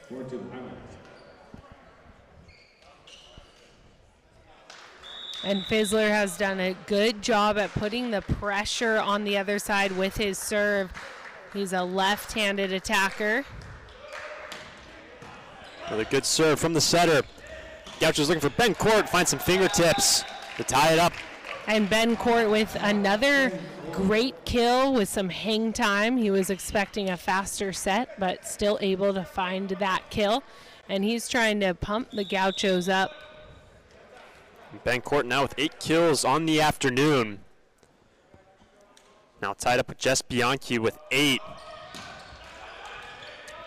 Forward to the highlights. And Fizzler has done a good job at putting the pressure on the other side with his serve. He's a left handed attacker. Another good serve from the setter. Gauchos looking for Ben Court, find some fingertips to tie it up. And Ben Court with another great kill with some hang time. He was expecting a faster set, but still able to find that kill. And he's trying to pump the Gauchos up. Ben Court now with eight kills on the afternoon. Now tied up with Jess Bianchi with eight.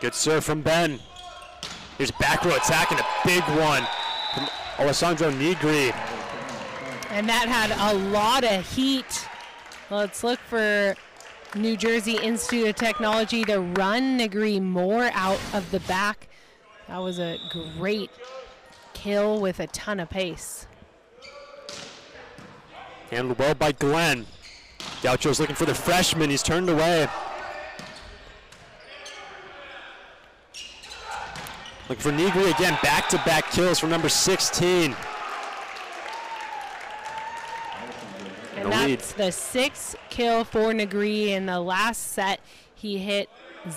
Good serve from Ben. Here's a back row attack and a big one from Alessandro Nigri. And that had a lot of heat. Let's look for New Jersey Institute of Technology to run Nigri more out of the back. That was a great kill with a ton of pace. Handled well by Glenn. Gaucho's looking for the freshman. He's turned away. Looking for Nigri again. Back-to-back kills from number 16. And the lead. that's the sixth kill for Nigri in the last set. He hit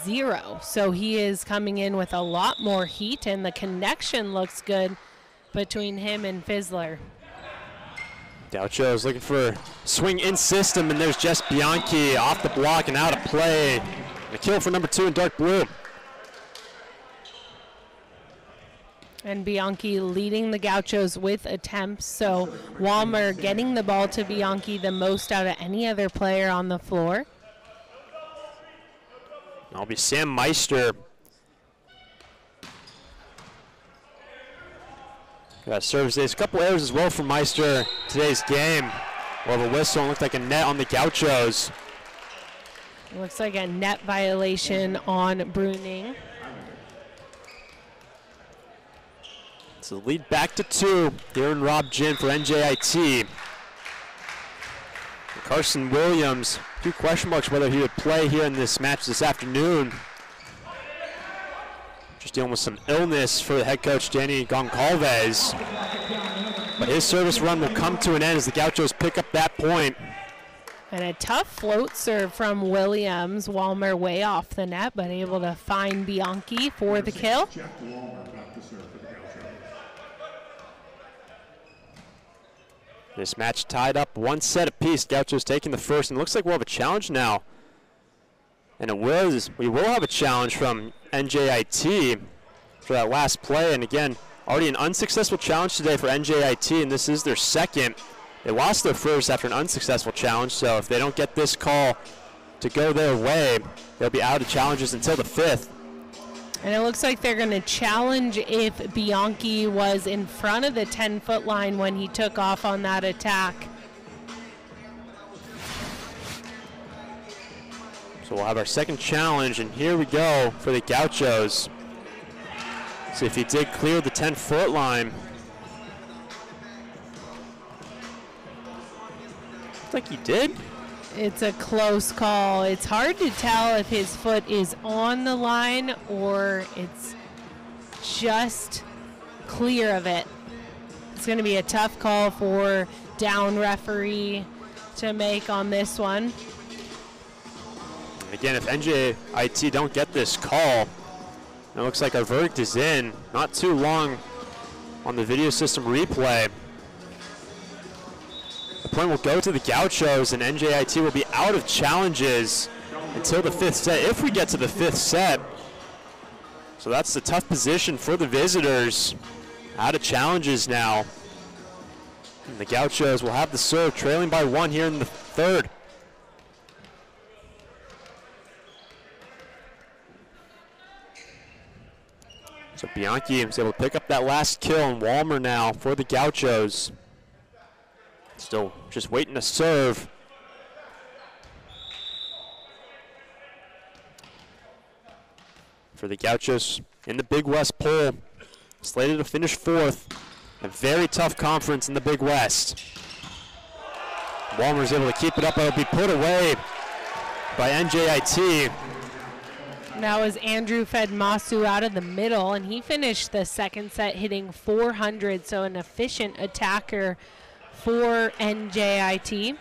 zero. So he is coming in with a lot more heat, and the connection looks good between him and Fizzler. Gaucho is looking for swing in system, and there's Jess Bianchi off the block and out of play. A kill for number two in dark blue. And Bianchi leading the Gauchos with attempts. So Walmer getting the ball to Bianchi the most out of any other player on the floor. I'll be Sam Meister. Got service days. A couple errors as well for Meister today's game. Well, the whistle and looked like a net on the Gauchos. Looks like a net violation on Bruning. So lead back to two here in Rob Gym for NJIT. Carson Williams, two question marks whether he would play here in this match this afternoon. Just dealing with some illness for the head coach Danny Goncalves. But his service run will come to an end as the Gauchos pick up that point. And a tough float serve from Williams. Walmer way off the net, but able to find Bianchi for the kill. Jeff Walmer back to serve for the Gauchos. This match tied up one set apiece. Gauchos taking the first, and looks like we'll have a challenge now. And it was, we will have a challenge from NJIT for that last play. And again, already an unsuccessful challenge today for NJIT, and this is their second. They lost their first after an unsuccessful challenge, so if they don't get this call to go their way, they'll be out of challenges until the fifth. And it looks like they're going to challenge if Bianchi was in front of the 10 foot line when he took off on that attack. So we'll have our second challenge, and here we go for the Gauchos. So if he did clear the 10 foot line. Looks like he did. It's a close call. It's hard to tell if his foot is on the line or it's just clear of it. It's going to be a tough call for down referee to make on this one. Again, if NJIT don't get this call, it looks like our verdict is in. Not too long on the video system replay. Point will go to the Gauchos, and NJIT will be out of challenges until the fifth set, if we get to the fifth set. So that's the tough position for the visitors. Out of challenges now. And the Gauchos will have the serve, trailing by one here in the third. So Bianchi was able to pick up that last kill, and Walmer now for the Gauchos. Still just waiting to serve. For the Gauchos in the Big West poll, slated to finish fourth. A very tough conference in the Big West. Walmer's able to keep it up, but it'll be put away by NJIT. That was Andrew Fedmasu out of the middle, and he finished the second set hitting 400, so an efficient attacker for NJIT.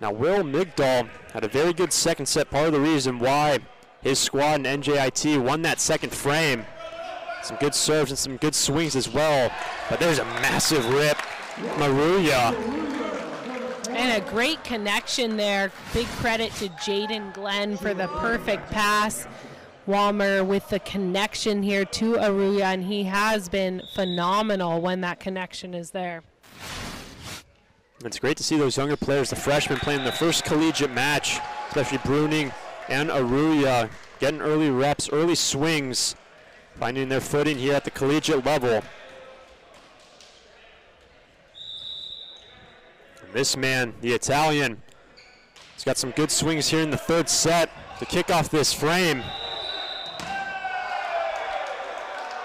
Now, Will Migdal had a very good second set. Part of the reason why his squad and NJIT won that second frame. Some good serves and some good swings as well. But there's a massive rip. Maruya. And a great connection there. Big credit to Jaden Glenn for the perfect pass. Walmer with the connection here to Aruya, and he has been phenomenal when that connection is there. It's great to see those younger players, the freshmen, playing their first collegiate match, especially Bruning and Aruya, getting early reps, early swings, finding their footing here at the collegiate level. And this man, the Italian, he's got some good swings here in the third set to kick off this frame.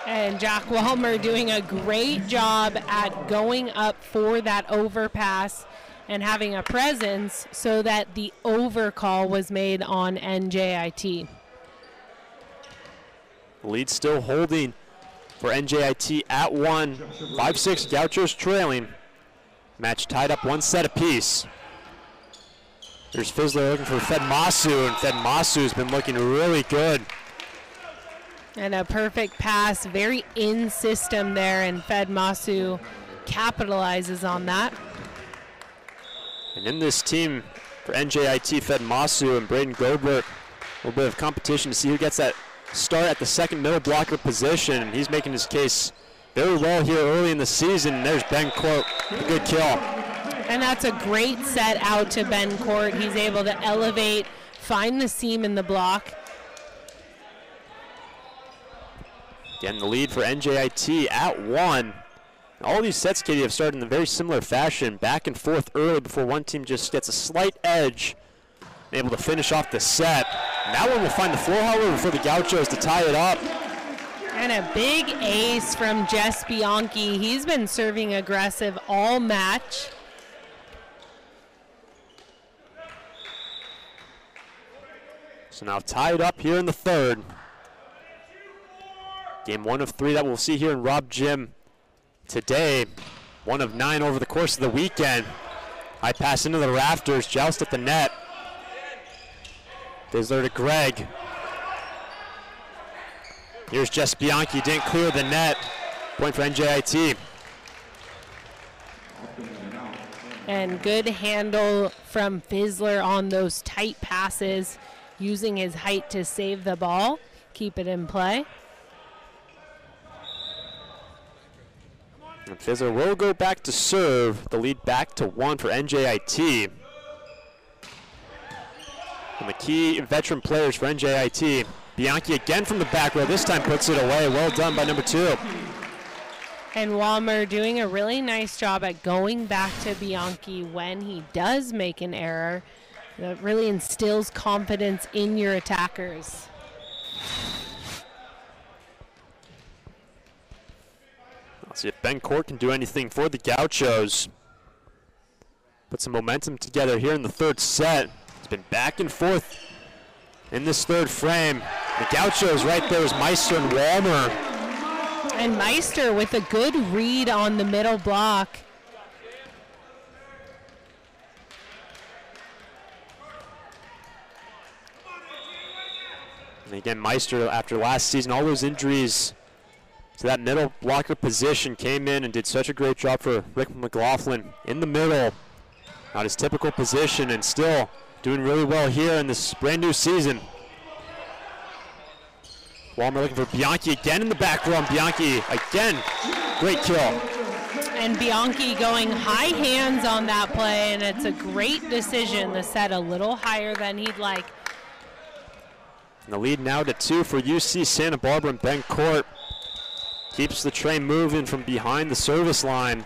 And Jack Walmer doing a great job at going up for that overpass and having a presence so that the overcall was made on NJIT. Lead still holding for NJIT at one. 5-6 Gauchos trailing. Match tied up one set apiece. There's Fizzler looking for Fedmasu, and Fedmasu's been looking really good. And a perfect pass, very in system there, and Fedmasu capitalizes on that. And in this team for NJIT, Fedmasu and Braden Goldberg, a little bit of competition to see who gets that start at the second middle blocker position. He's making his case very well here early in the season. There's Ben Court, a good kill. And that's a great set out to Ben Court. He's able to elevate, find the seam in the block. Again, the lead for NJIT at one. All these sets, Katie, have started in a very similar fashion, back and forth early before one team just gets a slight edge, able to finish off the set. And that one will find the floor, however, for the Gauchos to tie it up. And a big ace from Jess Bianchi. He's been serving aggressive all match. So now tied up here in the third. Game one of three that we'll see here in Rob Gym today. One of nine over the course of the weekend. High pass into the rafters, joust at the net. Fizzler to Gregg. Here's Jess Bianchi, didn't clear the net. Point for NJIT. And good handle from Fizzler on those tight passes, using his height to save the ball, keep it in play. And Fizzler will go back to serve, the lead back to one for NJIT. And the key veteran players for NJIT. Bianchi again from the back row, this time puts it away. Well done by number two. And Walmer doing a really nice job at going back to Bianchi when he does make an error. That really instills confidence in your attackers. See if Ben Court can do anything for the Gauchos. Put some momentum together here in the third set. It's been back and forth in this third frame. The Gauchos right there is Meister and Walmer. And Meister with a good read on the middle block. And again, Meister, after last season, all those injuries to that middle blocker position, came in and did such a great job for Rick McLaughlin in the middle. Not his typical position, and still doing really well here in this brand new season. Walmer looking for Bianchi again in the back row. Bianchi again, great kill. And Bianchi going high hands on that play, and it's a great decision to set a little higher than he'd like. And the lead now to two for UC Santa Barbara and Ben Court. Keeps the train moving from behind the service line.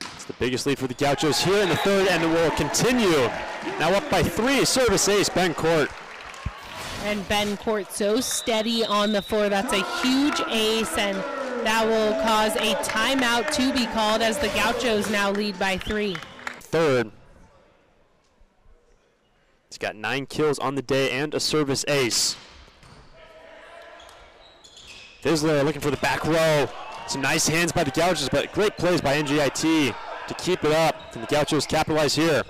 It's the biggest lead for the Gauchos here in the third, and it will continue. Now up by three, service ace, Ben Court. And Ben Court so steady on the floor. That's a huge ace, and that will cause a timeout to be called as the Gauchos now lead by three. Third. He's got nine kills on the day and a service ace. Fizzler looking for the back row. Some nice hands by the Gauchos, but great plays by NJIT to keep it up. Can the Gauchos capitalize here?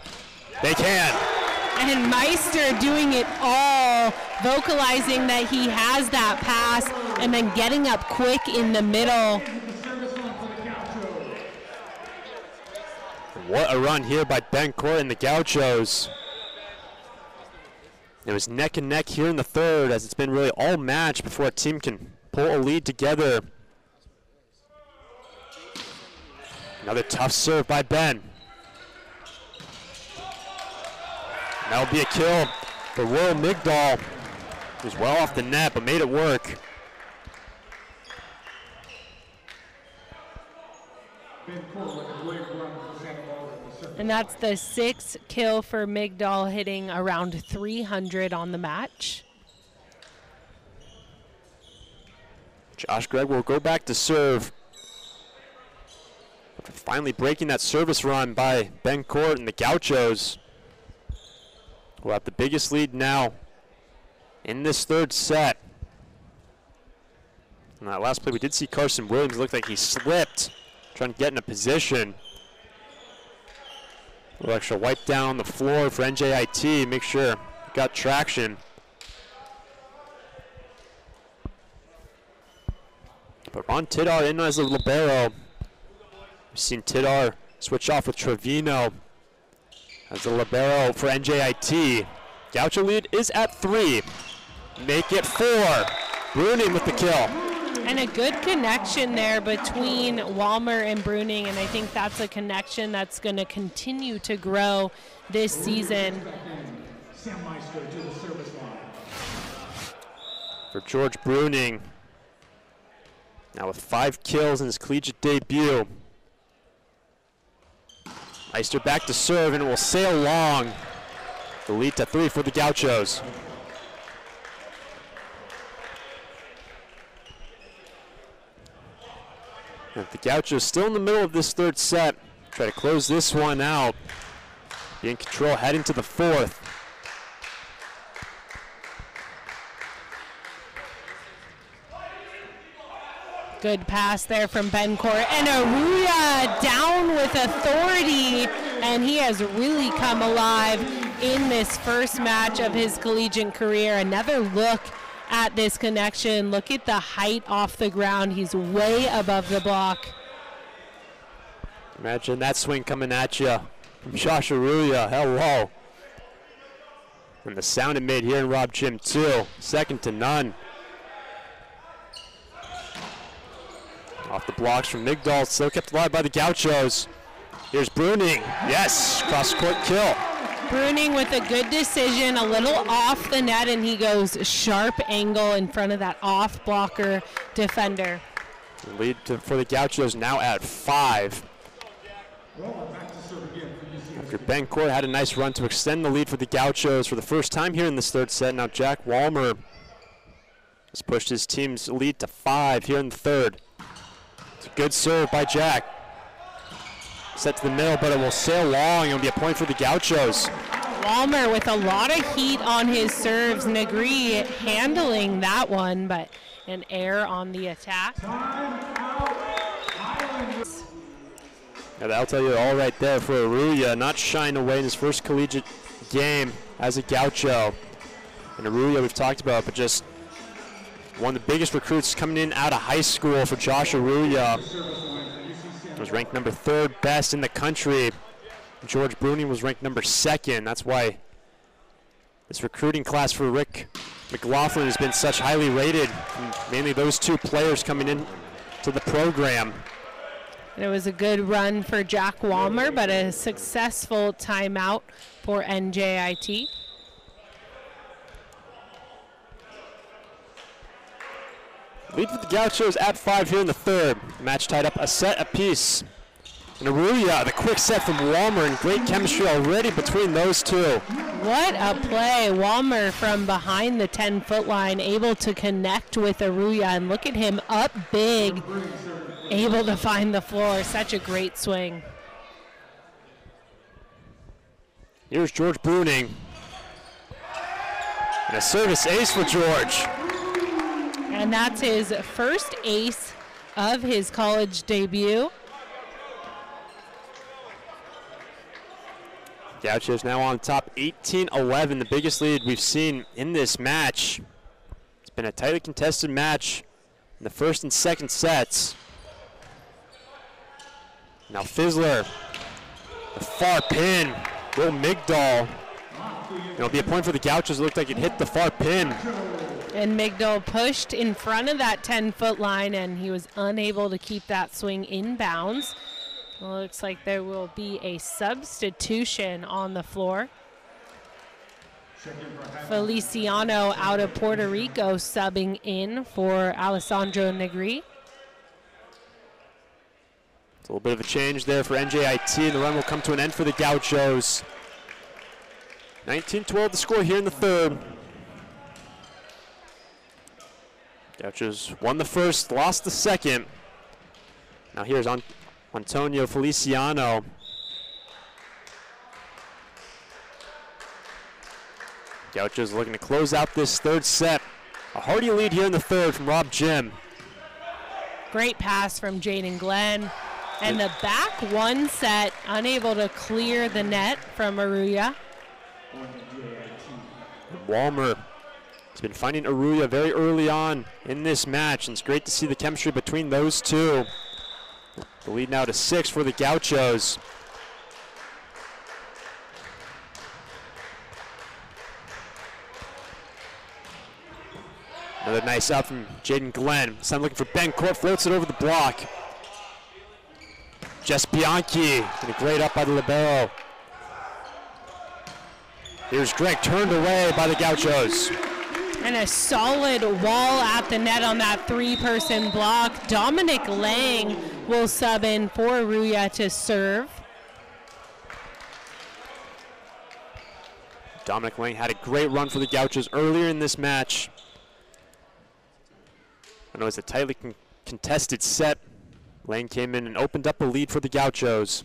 They can. And Meister doing it all, vocalizing that he has that pass and then getting up quick in the middle. What a run here by Ben Court and the Gauchos. It was neck and neck here in the third as it's been really all match before a team can pull a lead together. Another tough serve by Ben. That'll be a kill for Will Migdal. He was well off the net, but made it work. Ben with a great run for Santa Barbara in the second. And that's the sixth kill for Migdal, hitting around 300 on the match. Josh Gregg will go back to serve. Finally breaking that service run by Ben Court and the Gauchos. We'll have the biggest lead now in this third set. In that last play, we did see Carson Williams look like he slipped, trying to get in a position. Little extra wipe down the floor for NJIT, make sure got traction. But Ron Tidar in as a libero. We've seen Tidar switch off with Trevino as a libero for NJIT. Gaucho lead is at three. Make it four. Bruning with the kill. And a good connection there between Walmer and Bruning, and I think that's a connection that's going to continue to grow this season. Sam Meister to the service line. For George Bruning. Now with five kills in his collegiate debut. Meister back to serve and will sail long. The lead to three for the Gauchos. And the Gauchos still in the middle of this third set. Try to close this one out. Be in control heading to the fourth. Good pass there from Ben Court. And Aruya down with authority. And he has really come alive in this first match of his collegiate career. Another look at this connection. Look at the height off the ground. He's way above the block. Imagine that swing coming at you from Josh Aruya. Hello. And the sound it made here in Rob Gym, too. Second to none. Off the blocks from Migdal, still kept alive by the Gauchos. Here's Bruning. Yes, cross court kill. Bruning with a good decision, a little off the net, and he goes sharp angle in front of that off blocker defender. Lead to, for the Gauchos now at five. After Ben Court had a nice run to extend the lead for the Gauchos for the first time here in this third set. Now Jack Walmer has pushed his team's lead to five here in the third. It's a good serve by Jack. Set to the middle, but it will sail long. It'll be a point for the Gauchos. Walmer with a lot of heat on his serves. Negri handling that one, but an error on the attack. Yeah, that'll tell you all right there for Aruya, not shying away in his first collegiate game as a Gaucho. And Aruya we've talked about, but just one of the biggest recruits coming in out of high school for Josh Aruya. Was ranked number third best in the country. George Bruning was ranked number second. That's why this recruiting class for Rick McLaughlin has been such highly rated. Mainly those two players coming in to the program. It was a good run for Jack Walmer, but a successful timeout for NJIT. Lead for the Gauchos at five here in the third. Match tied up a set apiece. And Aruya, the quick set from Walmer, and great chemistry already between those two. What a play. Walmer from behind the 10 foot line, able to connect with Aruya, and look at him up big, able to find the floor. Such a great swing. Here's George Bruning. And a service ace for George. And that's his first ace of his college debut. Gauchos now on top 18-11, the biggest lead we've seen in this match. It's been a tightly contested match in the first and second sets. Now Fizzler, the far pin, Will Migdal. It'll be a point for the Gauchos. It looked like it hit the far pin. And Migdal pushed in front of that 10 foot line and he was unable to keep that swing in bounds. Looks like there will be a substitution on the floor. Feliciano out of Puerto Rico subbing in for Alessandro Negri. It's a little bit of a change there for NJIT, and the run will come to an end for the Gauchos. 19-12 the score here in the third. Gauchos won the first, lost the second. Now here's An- Antonio Feliciano. Gauchos looking to close out this third set. A hearty lead here in the third from Rob Gym. Great pass from Jaden Glenn. And the back one set, unable to clear the net from Aruya. Walmer has been finding Aruya very early on in this match, and it's great to see the chemistry between those two. The lead now to six for the Gauchos. Another nice out from Jaden Glenn. Sun looking for Ben Court, floats it over the block. Jess Bianchi, and a great up by the libero. Here's Gregg turned away by the Gauchos. And a solid wall at the net on that three-person block. Dominic Lang will sub in for Ruya to serve. Dominic Lang had a great run for the Gauchos earlier in this match. I know it's a tightly con- contested set. Lang came in and opened up a lead for the Gauchos.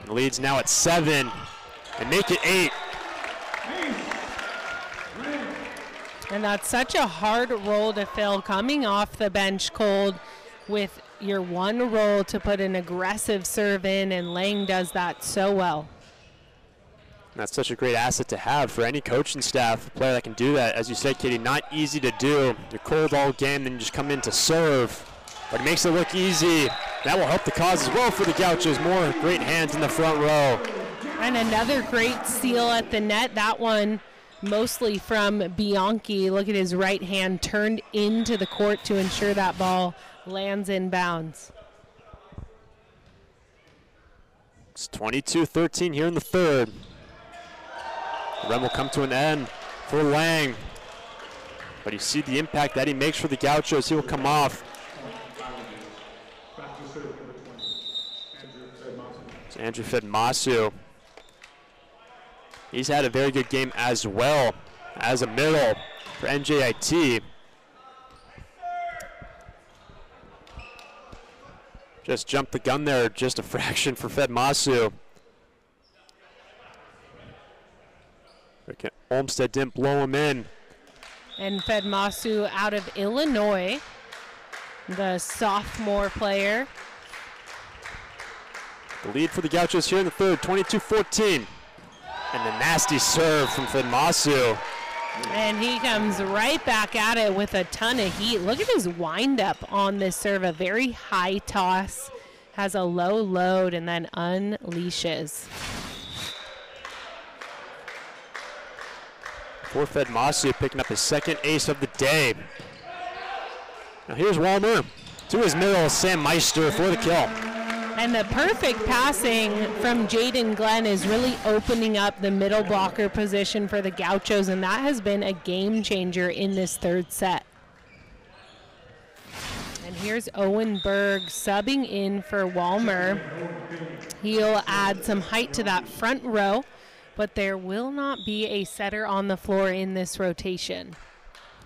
And the lead's now at seven and make it eight. And that's such a hard role to fill coming off the bench cold with your one role to put an aggressive serve in, and Lang does that so well. That's such a great asset to have for any coaching staff, a player that can do that. As you said, Katie, not easy to do. You're cold all game, then you just come in to serve. But it makes it look easy. That will help the cause as well for the Gauchos. More great hands in the front row. And another great steal at the net. That one mostly from Bianchi. Look at his right hand turned into the court to ensure that ball lands in bounds. It's 22-13 here in the third. The run will come to an end for Lang. But you see the impact that he makes for the Gauchos. He will come off. Back to serve number 20, Andrew Fedmasu. It's Andrew Fedmasu. He's had a very good game as well as a middle for NJIT. Just jumped the gun there, just a fraction for Fedmasu. Okay, Olmsted didn't blow him in. And Fedmasu out of Illinois, the sophomore player. The lead for the Gauchos here in the third, 22-14. And the nasty serve from Fedmasu. And he comes right back at it with a ton of heat. Look at his windup on this serve. A very high toss, has a low load, and then unleashes. For Fedmasu picking up his second ace of the day. Now here's Walmer to his middle, Sam Meister for the kill. And the perfect passing from Jaden Glenn is really opening up the middle blocker position for the Gauchos, and that has been a game changer in this third set. And here's Owen Berg subbing in for Walmer. He'll add some height to that front row, but there will not be a setter on the floor in this rotation.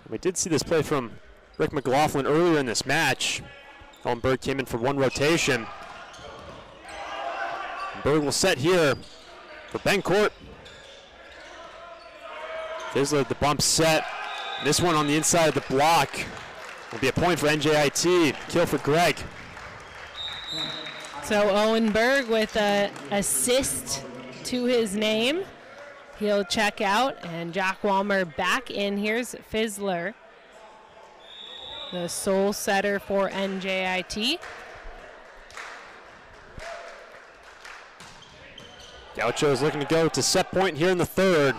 We did see this play from Rick McLaughlin earlier in this match. Owen Berg came in for one rotation. Berg will set here for Ben Court. Fizzler the bump set. This one on the inside of the block will be a point for NJIT. Kill for Gregg. So Owen Berg with a assist to his name. He'll check out, and Jack Walmer back in. Here's Fizzler, the sole setter for NJIT. Gaucho is looking to go to set point here in the third.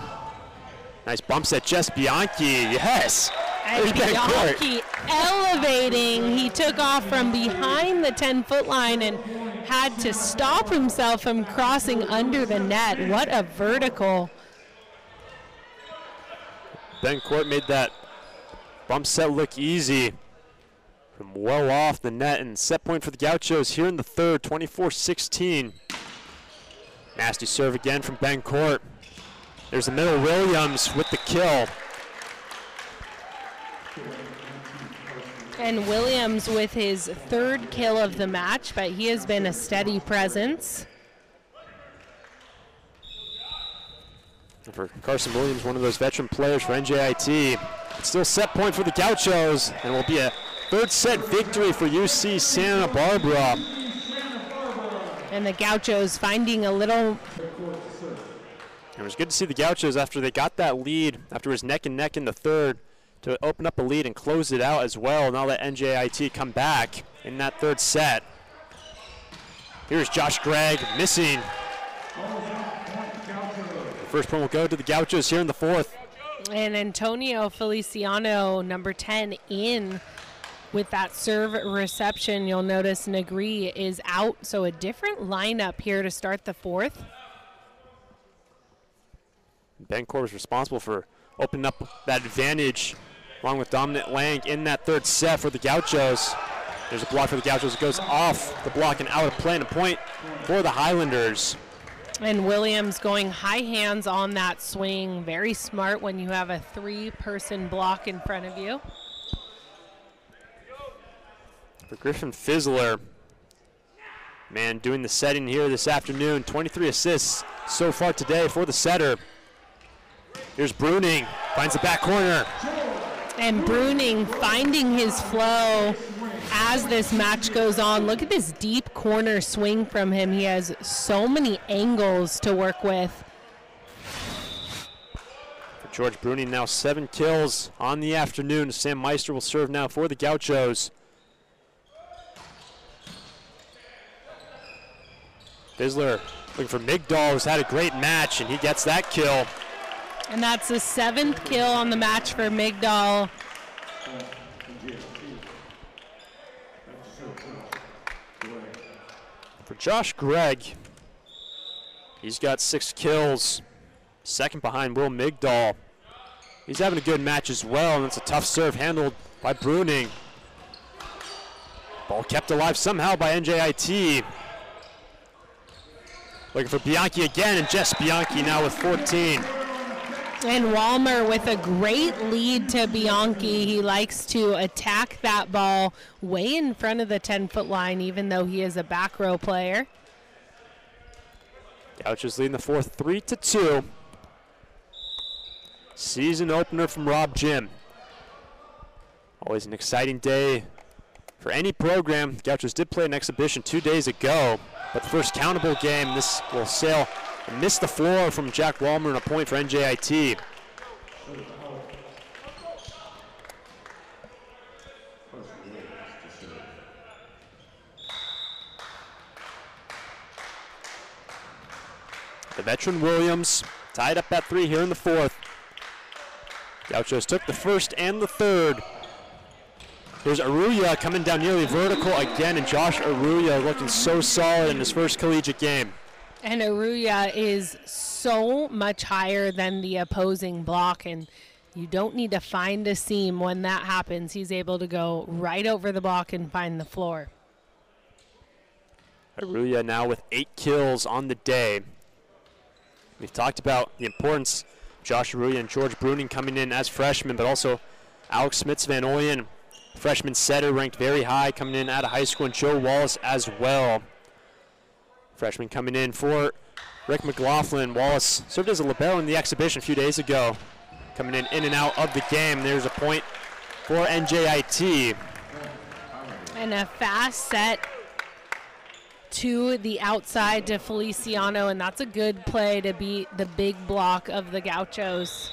Nice bump set, Jess Bianchi. Yes. And There's Ben Court. Bianchi elevating. He took off from behind the 10 foot line and had to stop himself from crossing under the net. What a vertical. Ben Court made that bump set look easy from well off the net and set point for the Gauchos here in the third, 24-16. Nasty serve again from Ben Court. There's the middle Williams with the kill. And Williams with his third kill of the match, but he has been a steady presence. And for Carson Williams, one of those veteran players for NJIT. It's still set point for the Gauchos, and will be a third set victory for UC Santa Barbara. And the Gauchos finding a little It was good to see the Gauchos after they got that lead, after it was neck and neck in the third, to open up a lead and close it out as well. And now let NJIT come back in that third set. Here's Josh Gregg missing. The first point will go to the Gauchos here in the fourth. and Antonio Feliciano, number 10, in with that serve reception. You'll notice Negri is out, so a different lineup here to start the fourth. Ben Court was responsible for opening up that advantage along with Dominic Lang in that third set for the Gauchos. There's a block for the Gauchos. It goes off the block and out of play and a point for the Highlanders. And Williams going high hands on that swing. Very smart when you have a three person block in front of you. For Griffin Fizzler, man, doing the setting here this afternoon. 23 assists so far today for the setter. Here's Bruning, finds the back corner. And Bruning finding his flow as this match goes on. Look at this deep corner swing from him. He has so many angles to work with. For George Bruning, now seven kills on the afternoon. Sam Meister will serve now for the Gauchos. Fizzler looking for Migdal, who's had a great match, and he gets that kill. And that's the seventh kill on the match for Migdal. For Josh Gregg, he's got six kills, second behind Will Migdal. He's having a good match as well, and it's a tough serve handled by Bruning. Ball kept alive somehow by NJIT. Looking for Bianchi again, and Jess Bianchi now with 14. And Walmer with a great lead to Bianchi. He likes to attack that ball way in front of the 10 foot line, even though he is a back row player. Gauchos leading the fourth, three to two. Season opener from Rob Gym. Always an exciting day for any program. Gauchos did play an exhibition two days ago, but the first countable game, this will sail miss the floor from Jack Walmer and a point for NJIT. The veteran Williams tied up at three here in the fourth. Gauchos took the first and the third. Here's Aruya coming down nearly vertical again, and Josh Aruya looking so solid in his first collegiate game. And Aruya is so much higher than the opposing block, and you don't need to find a seam when that happens. He's able to go right over the block and find the floor. Aruya now with eight kills on the day. We've talked about the importance of Josh Aruya and George Bruning coming in as freshmen, but also Alex Smits Van Oyen, freshman setter, ranked very high coming in out of high school, and Joe Wallace as well. Freshman coming in for Rick McLaughlin. Wallace served as a libero in the exhibition a few days ago. Coming in in and out of the game. There's a point for NJIT. And a fast set to the outside to Feliciano, and that's a good play to beat the big block of the Gauchos.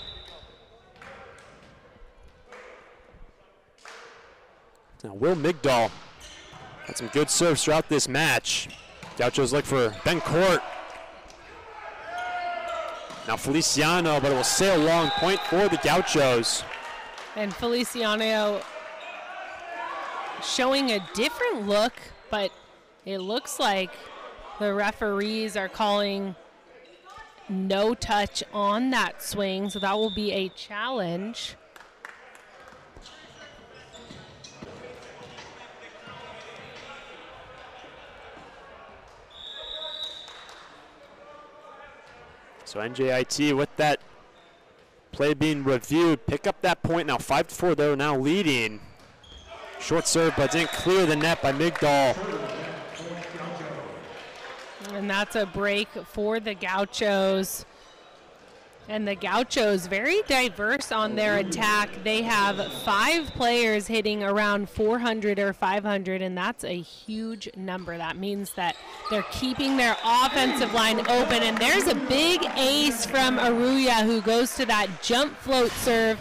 Now, Will Migdal had some good serves throughout this match. Gauchos look for Ben Court. Now Feliciano, but it will sail long point for the Gauchos. And Feliciano showing a different look, but it looks like the referees are calling no touch on that swing, so that will be a challenge. So NJIT with that play being reviewed, pick up that point now. Five to four, they're now leading. Short serve, but didn't clear the net by Migdal. And that's a break for the Gauchos. And the Gauchos very diverse on their attack. They have five players hitting around 400 or 500, and that's a huge number. That means that they're keeping their offensive line open. And there's a big ace from Aruya who goes to that jump float serve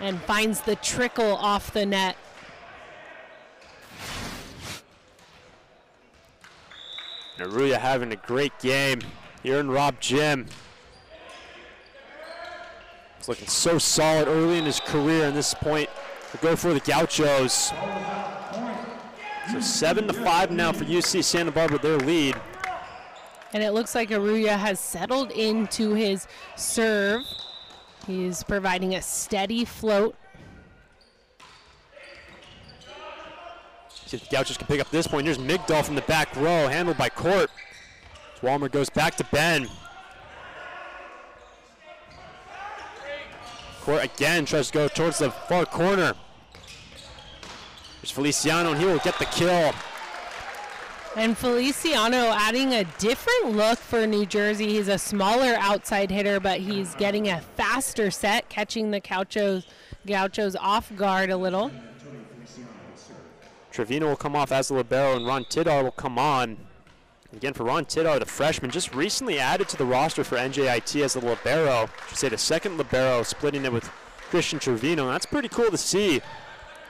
and finds the trickle off the net. Aruya having a great game here in Rob Gym. He's looking so solid early in his career, and this point to go for the Gauchos. So seven to five now for UC Santa Barbara, their lead. And it looks like Aruya has settled into his serve. He's providing a steady float. See if the Gauchos can pick up this point. Here's Migdal from the back row, handled by Court. Walmer goes back to Ben. Court again tries to go towards the far corner. There's Feliciano, and he will get the kill. And Feliciano adding a different look for New Jersey. He's a smaller outside hitter, but he's getting a faster set, catching the Gauchos, Gauchos off guard a little. Trevino will come off as the libero, and Ron Tidar will come on. Again, for Ron Tidar, the freshman, just recently added to the roster for NJIT as the libero. I should say the second libero, splitting it with Christian Trevino. That's pretty cool to see.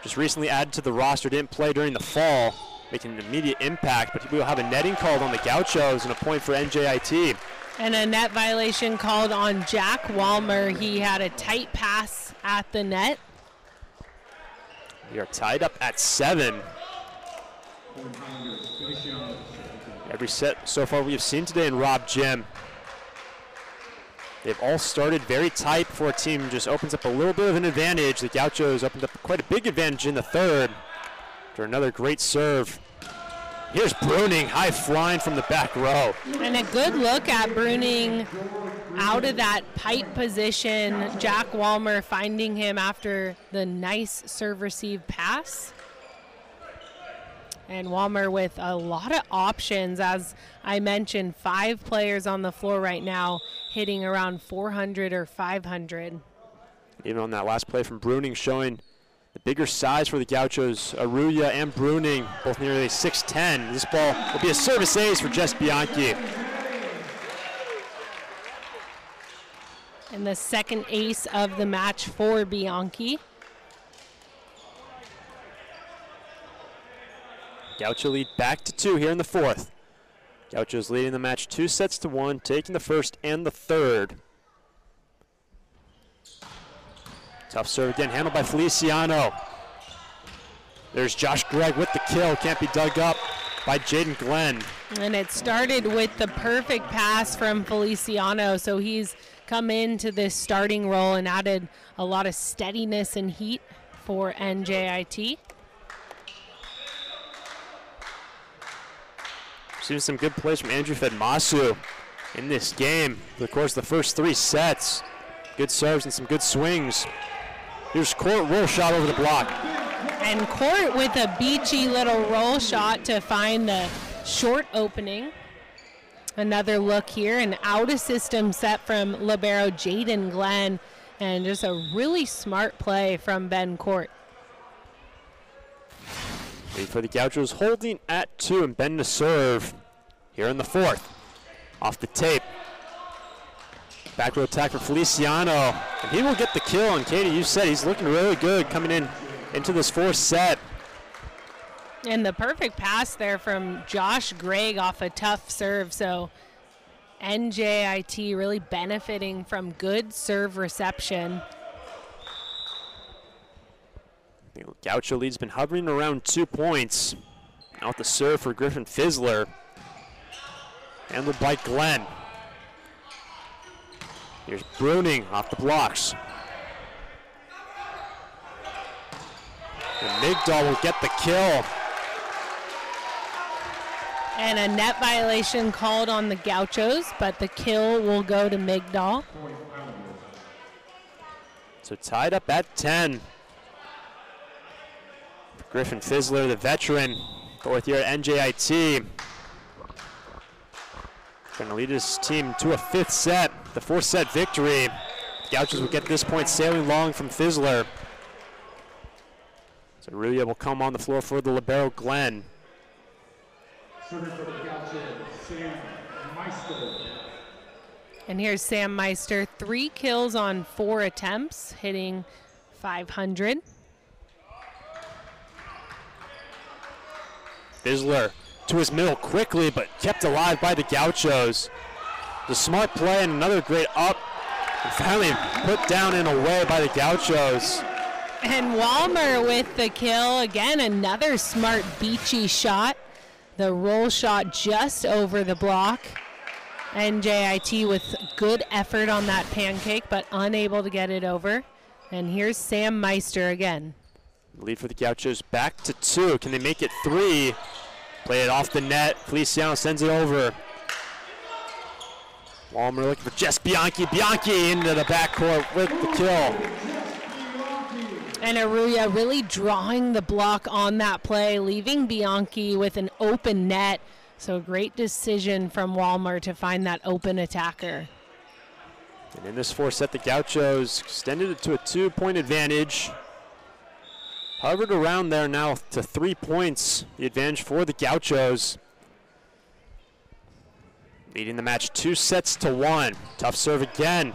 Just recently added to the roster, didn't play during the fall, making an immediate impact, but we will have a netting called on the Gauchos and a point for NJIT. And a net violation called on Jack Walmer. He had a tight pass at the net. We are tied up at seven. Every set so far we have seen today in Rob Gym. They've all started very tight for a team just opens up a little bit of an advantage. The Gauchos opened up quite a big advantage in the third after another great serve. Here's Bruning, high flying from the back row. And a good look at Bruning out of that pipe position. Jack Walmer finding him after the nice serve receive pass. And Walmer with a lot of options. As I mentioned, five players on the floor right now hitting around 400 or 500. Even on that last play from Bruning showing the bigger size for the Gauchos, Aruya and Bruning, both nearly 6'10". This ball will be a service ace for Jess Bianchi. And the second ace of the match for Bianchi. Gaucho lead back to two here in the fourth. Gauchos leading the match two sets to one, taking the first and the third. Tough serve again, handled by Feliciano. There's Josh Gregg with the kill, can't be dug up by Jaden Glenn. And it started with the perfect pass from Feliciano, so he's come into this starting role and added a lot of steadiness and heat for NJIT. Seen some good plays from Andrew Fedmasu in this game. Of course, the first three sets. Good serves and some good swings. Here's Court roll shot over the block. And Court with a beachy little roll shot to find the short opening. Another look here, an out of system set from Libero Jaden Glenn, and just a really smart play from Ben Court. Wait for the Gauchos holding at two and Ben to serve here in the fourth. Off the tape. Back row attack for Feliciano. And he will get the kill. And Katie, you said he's looking really good coming in into this fourth set. And the perfect pass there from Josh Gregg off a tough serve. So NJIT really benefiting from good serve reception. Gaucho lead's been hovering around two points. Out the serve for Griffin Fizzler. Handled by Glenn. Here's Bruning off the blocks. And Migdal will get the kill. And a net violation called on the Gauchos, but the kill will go to Migdal. So tied up at 10. Griffin Fizzler, the veteran, fourth year at NJIT. Trying to lead his team to a fifth set, the fourth set victory. Gauchos will get this point sailing long from Fizzler. So Ruya will come on the floor for the libero Glenn. Serving for the Gaucho, Sam Meister. And here's Sam Meister, three kills on four attempts, hitting 500. Fizzler to his middle quickly, but kept alive by the Gauchos. The smart play and another great up. And finally put down and away by the Gauchos. And Walmer with the kill. Again, another smart beachy shot. The roll shot just over the block. NJIT with good effort on that pancake, but unable to get it over. And here's Sam Meister again. Lead for the Gauchos back to two. Can they make it three? Play it off the net. Feliciano sends it over. Walmer looking for Jess Bianchi. Bianchi into the backcourt with the kill. And Aruya really drawing the block on that play, leaving Bianchi with an open net. So great decision from Walmer to find that open attacker. And in this fourth set, the Gauchos extended it to a two-point advantage. Hovered around there now to three points, the advantage for the Gauchos. Leading the match two sets to one. Tough serve again.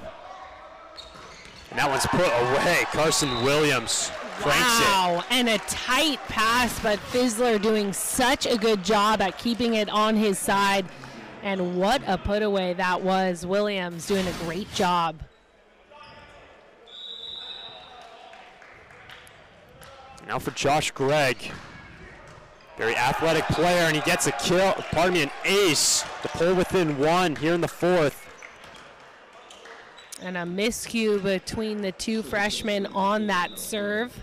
And that one's put away. Carson Williams wow, and a tight pass, but Fizzler doing such a good job at keeping it on his side. And what a put away that was. Williams doing a great job. Now for Josh Gregg. Very athletic player, and he gets a kill, pardon me, an ace to pull within one here in the fourth. And a miscue between the two freshmen on that serve.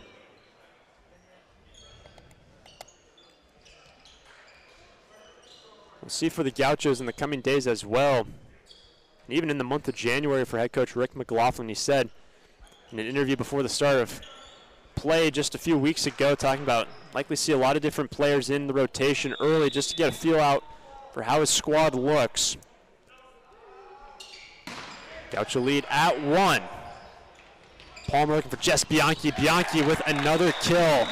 We'll see for the Gauchos in the coming days as well. And even in the month of January for head coach Rick McLaughlin, he said in an interview before the start of play just a few weeks ago, talking about likely see a lot of different players in the rotation early just to get a feel out for how his squad looks. Gaucho lead at one. Walmer looking for Jess Bianchi. Bianchi with another kill.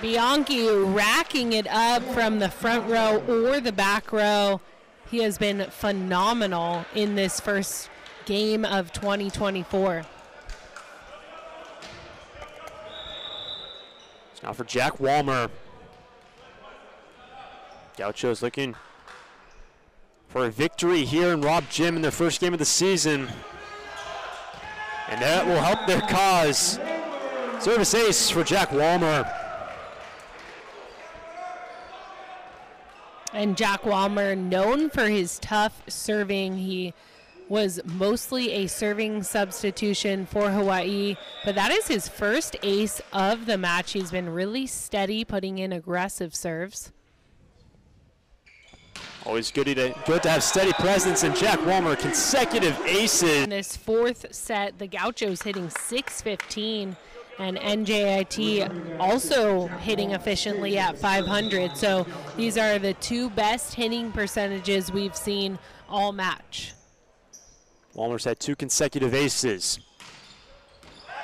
Bianchi racking it up from the front row or the back row. He has been phenomenal in this first game of 2024. Now for Jack Walmer. Gauchos looking for a victory here in Rob Gym in their first game of the season. And that will help their cause. Service ace for Jack Walmer. And Jack Walmer, known for his tough serving, he was mostly a serving substitution for Hawaii, but that is his first ace of the match. He's been really steady, putting in aggressive serves. Always good to, good to have steady presence, and Jack Walmer consecutive aces. In this fourth set, the Gauchos hitting 615 and NJIT also hitting efficiently at 500. So these are the two best hitting percentages we've seen all match. Walmer's had two consecutive aces.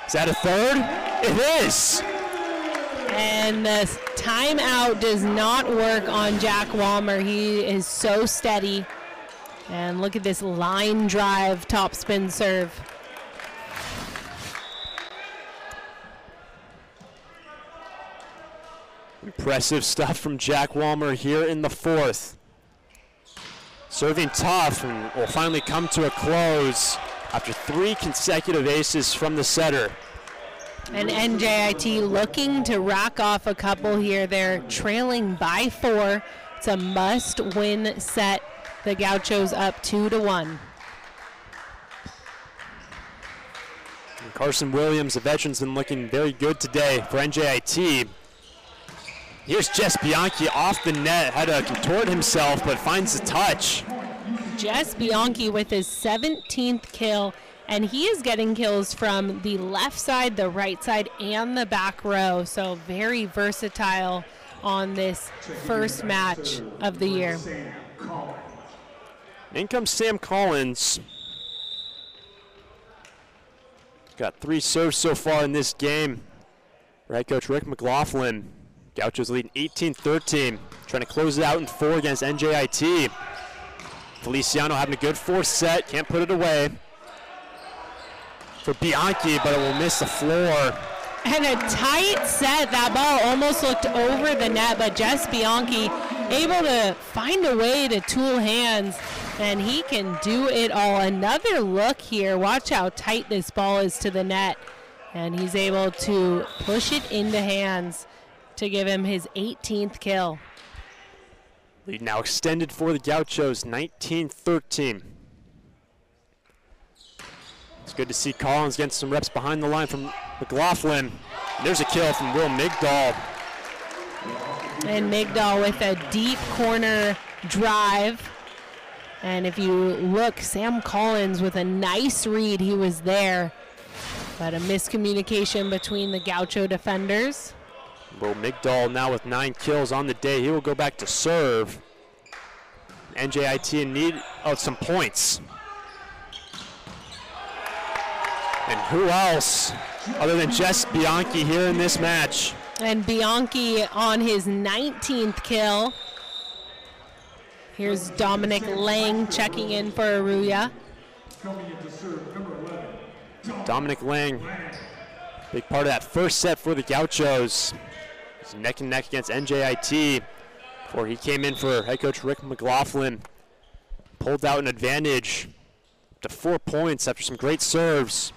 Is that a third? It is. And the timeout does not work on Jack Walmer. He is so steady. And look at this line drive topspin serve. Impressive stuff from Jack Walmer here in the fourth. Serving tough and will finally come to a close after three consecutive aces from the setter. And NJIT looking to rack off a couple here. They're trailing by four. It's a must-win set. The Gauchos up two to one. And Carson Williams, the veteran's been looking very good today for NJIT. Here's Jess Bianchi off the net, had to contort himself, but finds the touch. Jess Bianchi with his 17th kill And he is getting kills from the left side, the right side, and the back row. So very versatile on this first match of the year. In comes Sam Collins. Got three serves so far in this game. Right coach Rick McLaughlin. Gauchos leading 18-13. Trying to close it out in four against NJIT. Feliciano having a good fourth set. Can't put it away. For Bianchi, but it will miss the floor. And a tight set. That ball almost looked over the net, but Jess Bianchi able to find a way to tool hands, and he can do it all. Another look here. Watch how tight this ball is to the net. And he's able to push it into hands to give him his 18th kill. Lead now extended for the Gauchos, 19-13. It's good to see Collins getting some reps behind the line from McLaughlin. There's a kill from Will Migdal. And Migdal with a deep corner drive. And if you look, Sam Collins with a nice read, he was there. But a miscommunication between the Gaucho defenders. Will Migdal now with nine kills on the day. He will go back to serve. NJIT in need of some points. And who else other than Jess Bianchi here in this match? And Bianchi on his 19th kill. Here's Dominic Lang checking in for Aruya. Coming in to serve number 11. Dominic Lang, big part of that first set for the Gauchos. He's neck and neck against NJIT before he came in for head coach Rick McLaughlin. Pulled out an advantage to four points after some great serves.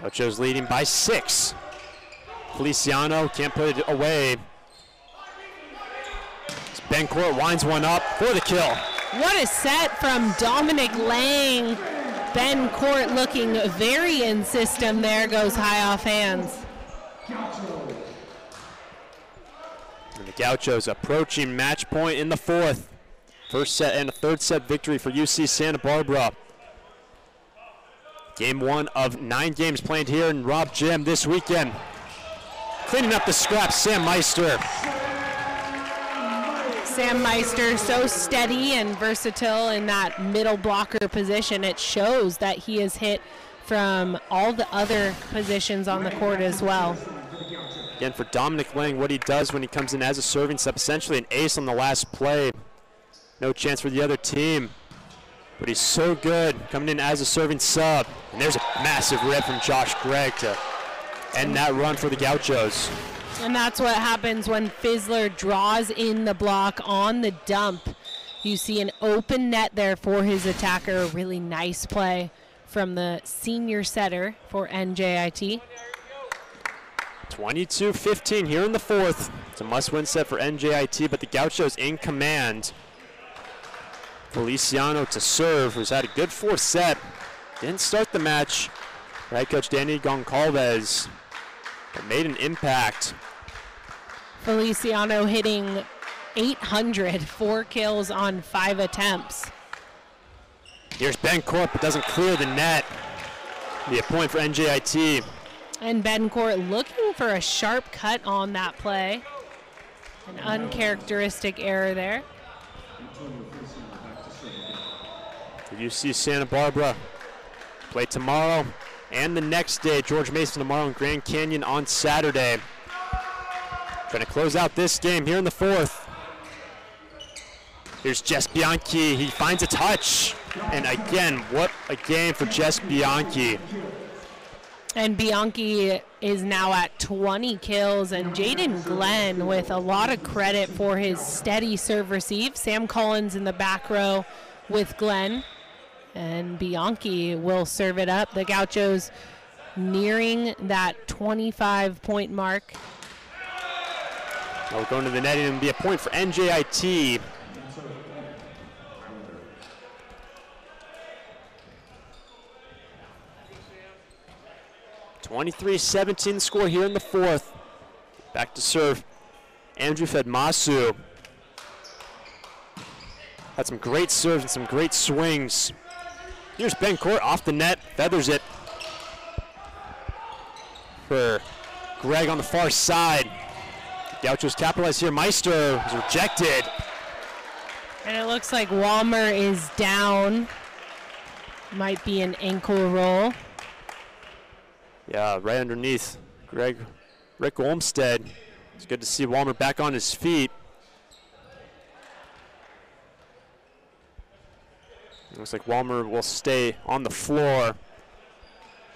Gauchos leading by six. Feliciano can't put it away. Ben Court winds one up for the kill. What a set from Dominic Lang. Ben Court looking very in system there, goes high off hands. The Gauchos approaching match point in the fourth. First set and a third set victory for UC Santa Barbara. Game one of nine games played here in Rob Gym this weekend. Cleaning up the scraps, Sam Meister. Sam Meister so steady and versatile in that middle blocker position. It shows that he is hit from all the other positions on the court as well. Again, for Dominic Lang, what he does when he comes in as a serving sub, essentially an ace on the last play. No chance for the other team. But he's so good coming in as a serving sub. And there's a massive rip from Josh Gregg to end that run for the Gauchos. And that's what happens when Fizzler draws in the block on the dump. You see an open net there for his attacker. Really nice play from the senior setter for NJIT. 22-15 here in the fourth. It's a must-win set for NJIT, but the Gauchos in command. Feliciano to serve, who's had a good fourth set. Didn't start the match. Head coach Danny Goncalves, made an impact. Feliciano hitting 800, four kills on five attempts. Here's Ben Court, but doesn't clear the net. Be a point for NJIT. And Ben Court looking for a sharp cut on that play. An uncharacteristic error there. For UC Santa Barbara. Play tomorrow and the next day. George Mason tomorrow in Grand Canyon on Saturday. Trying to close out this game here in the fourth. Here's Jess Bianchi. He finds a touch. And again, what a game for Jess Bianchi. And Bianchi is now at 20 kills, and Jaden Glenn with a lot of credit for his steady serve receive. Sam Collins in the back row with Glenn, and Bianchi will serve it up. The Gauchos nearing that 25 point mark. Well, going to the netting and be a point for NJIT. Twenty-three seventeen score here in the fourth. Back to serve Andrew Fedmasu. Had some great serves and some great swings. Here's Ben Court off the net, feathers it for Gregg on the far side. Gauchos capitalized here. Meister is rejected. And it looks like Walmer is down. Might be an ankle roll. Yeah, right underneath Greg Rick Olmstead. It's good to see Walmer back on his feet. Looks like Walmer will stay on the floor.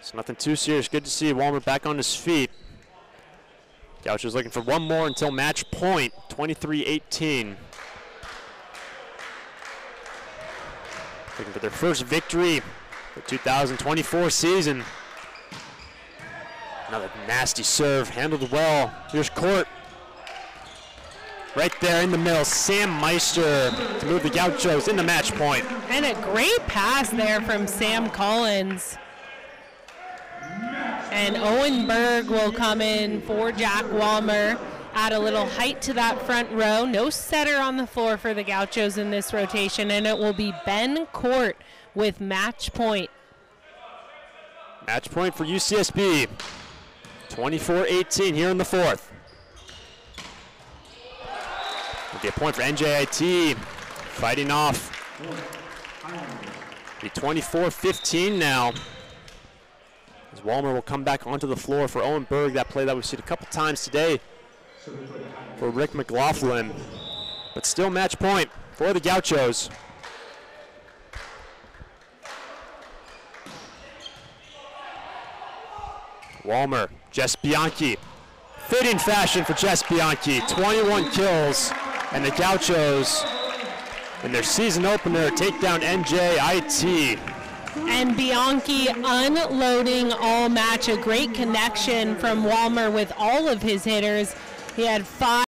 It's nothing too serious. Good to see Walmer back on his feet. Gauchos looking for one more until match point, 23-18. Looking for their first victory the 2024 season. Another nasty serve, handled well. Here's Court. Right there in the middle, Sam Meister to move the Gauchos into match point. And a great pass there from Sam Collins. And Owen Berg will come in for Jack Walmer. Add a little height to that front row. No setter on the floor for the Gauchos in this rotation, and it will be Ben Court with match point. Match point for UCSB. 24-18 here in the fourth. Will be a point for NJIT. Fighting off. Be 24-15 now. As Walmer will come back onto the floor for Owen Berg. That play that we've seen a couple times today for Rick McLaughlin. But still match point for the Gauchos. Walmer, Jess Bianchi. Fitting fashion for Jess Bianchi. 21 kills, and the Gauchos in their season opener take down NJIT. And Bianchi unloading all match. A great connection from Walmer with all of his hitters. He had five.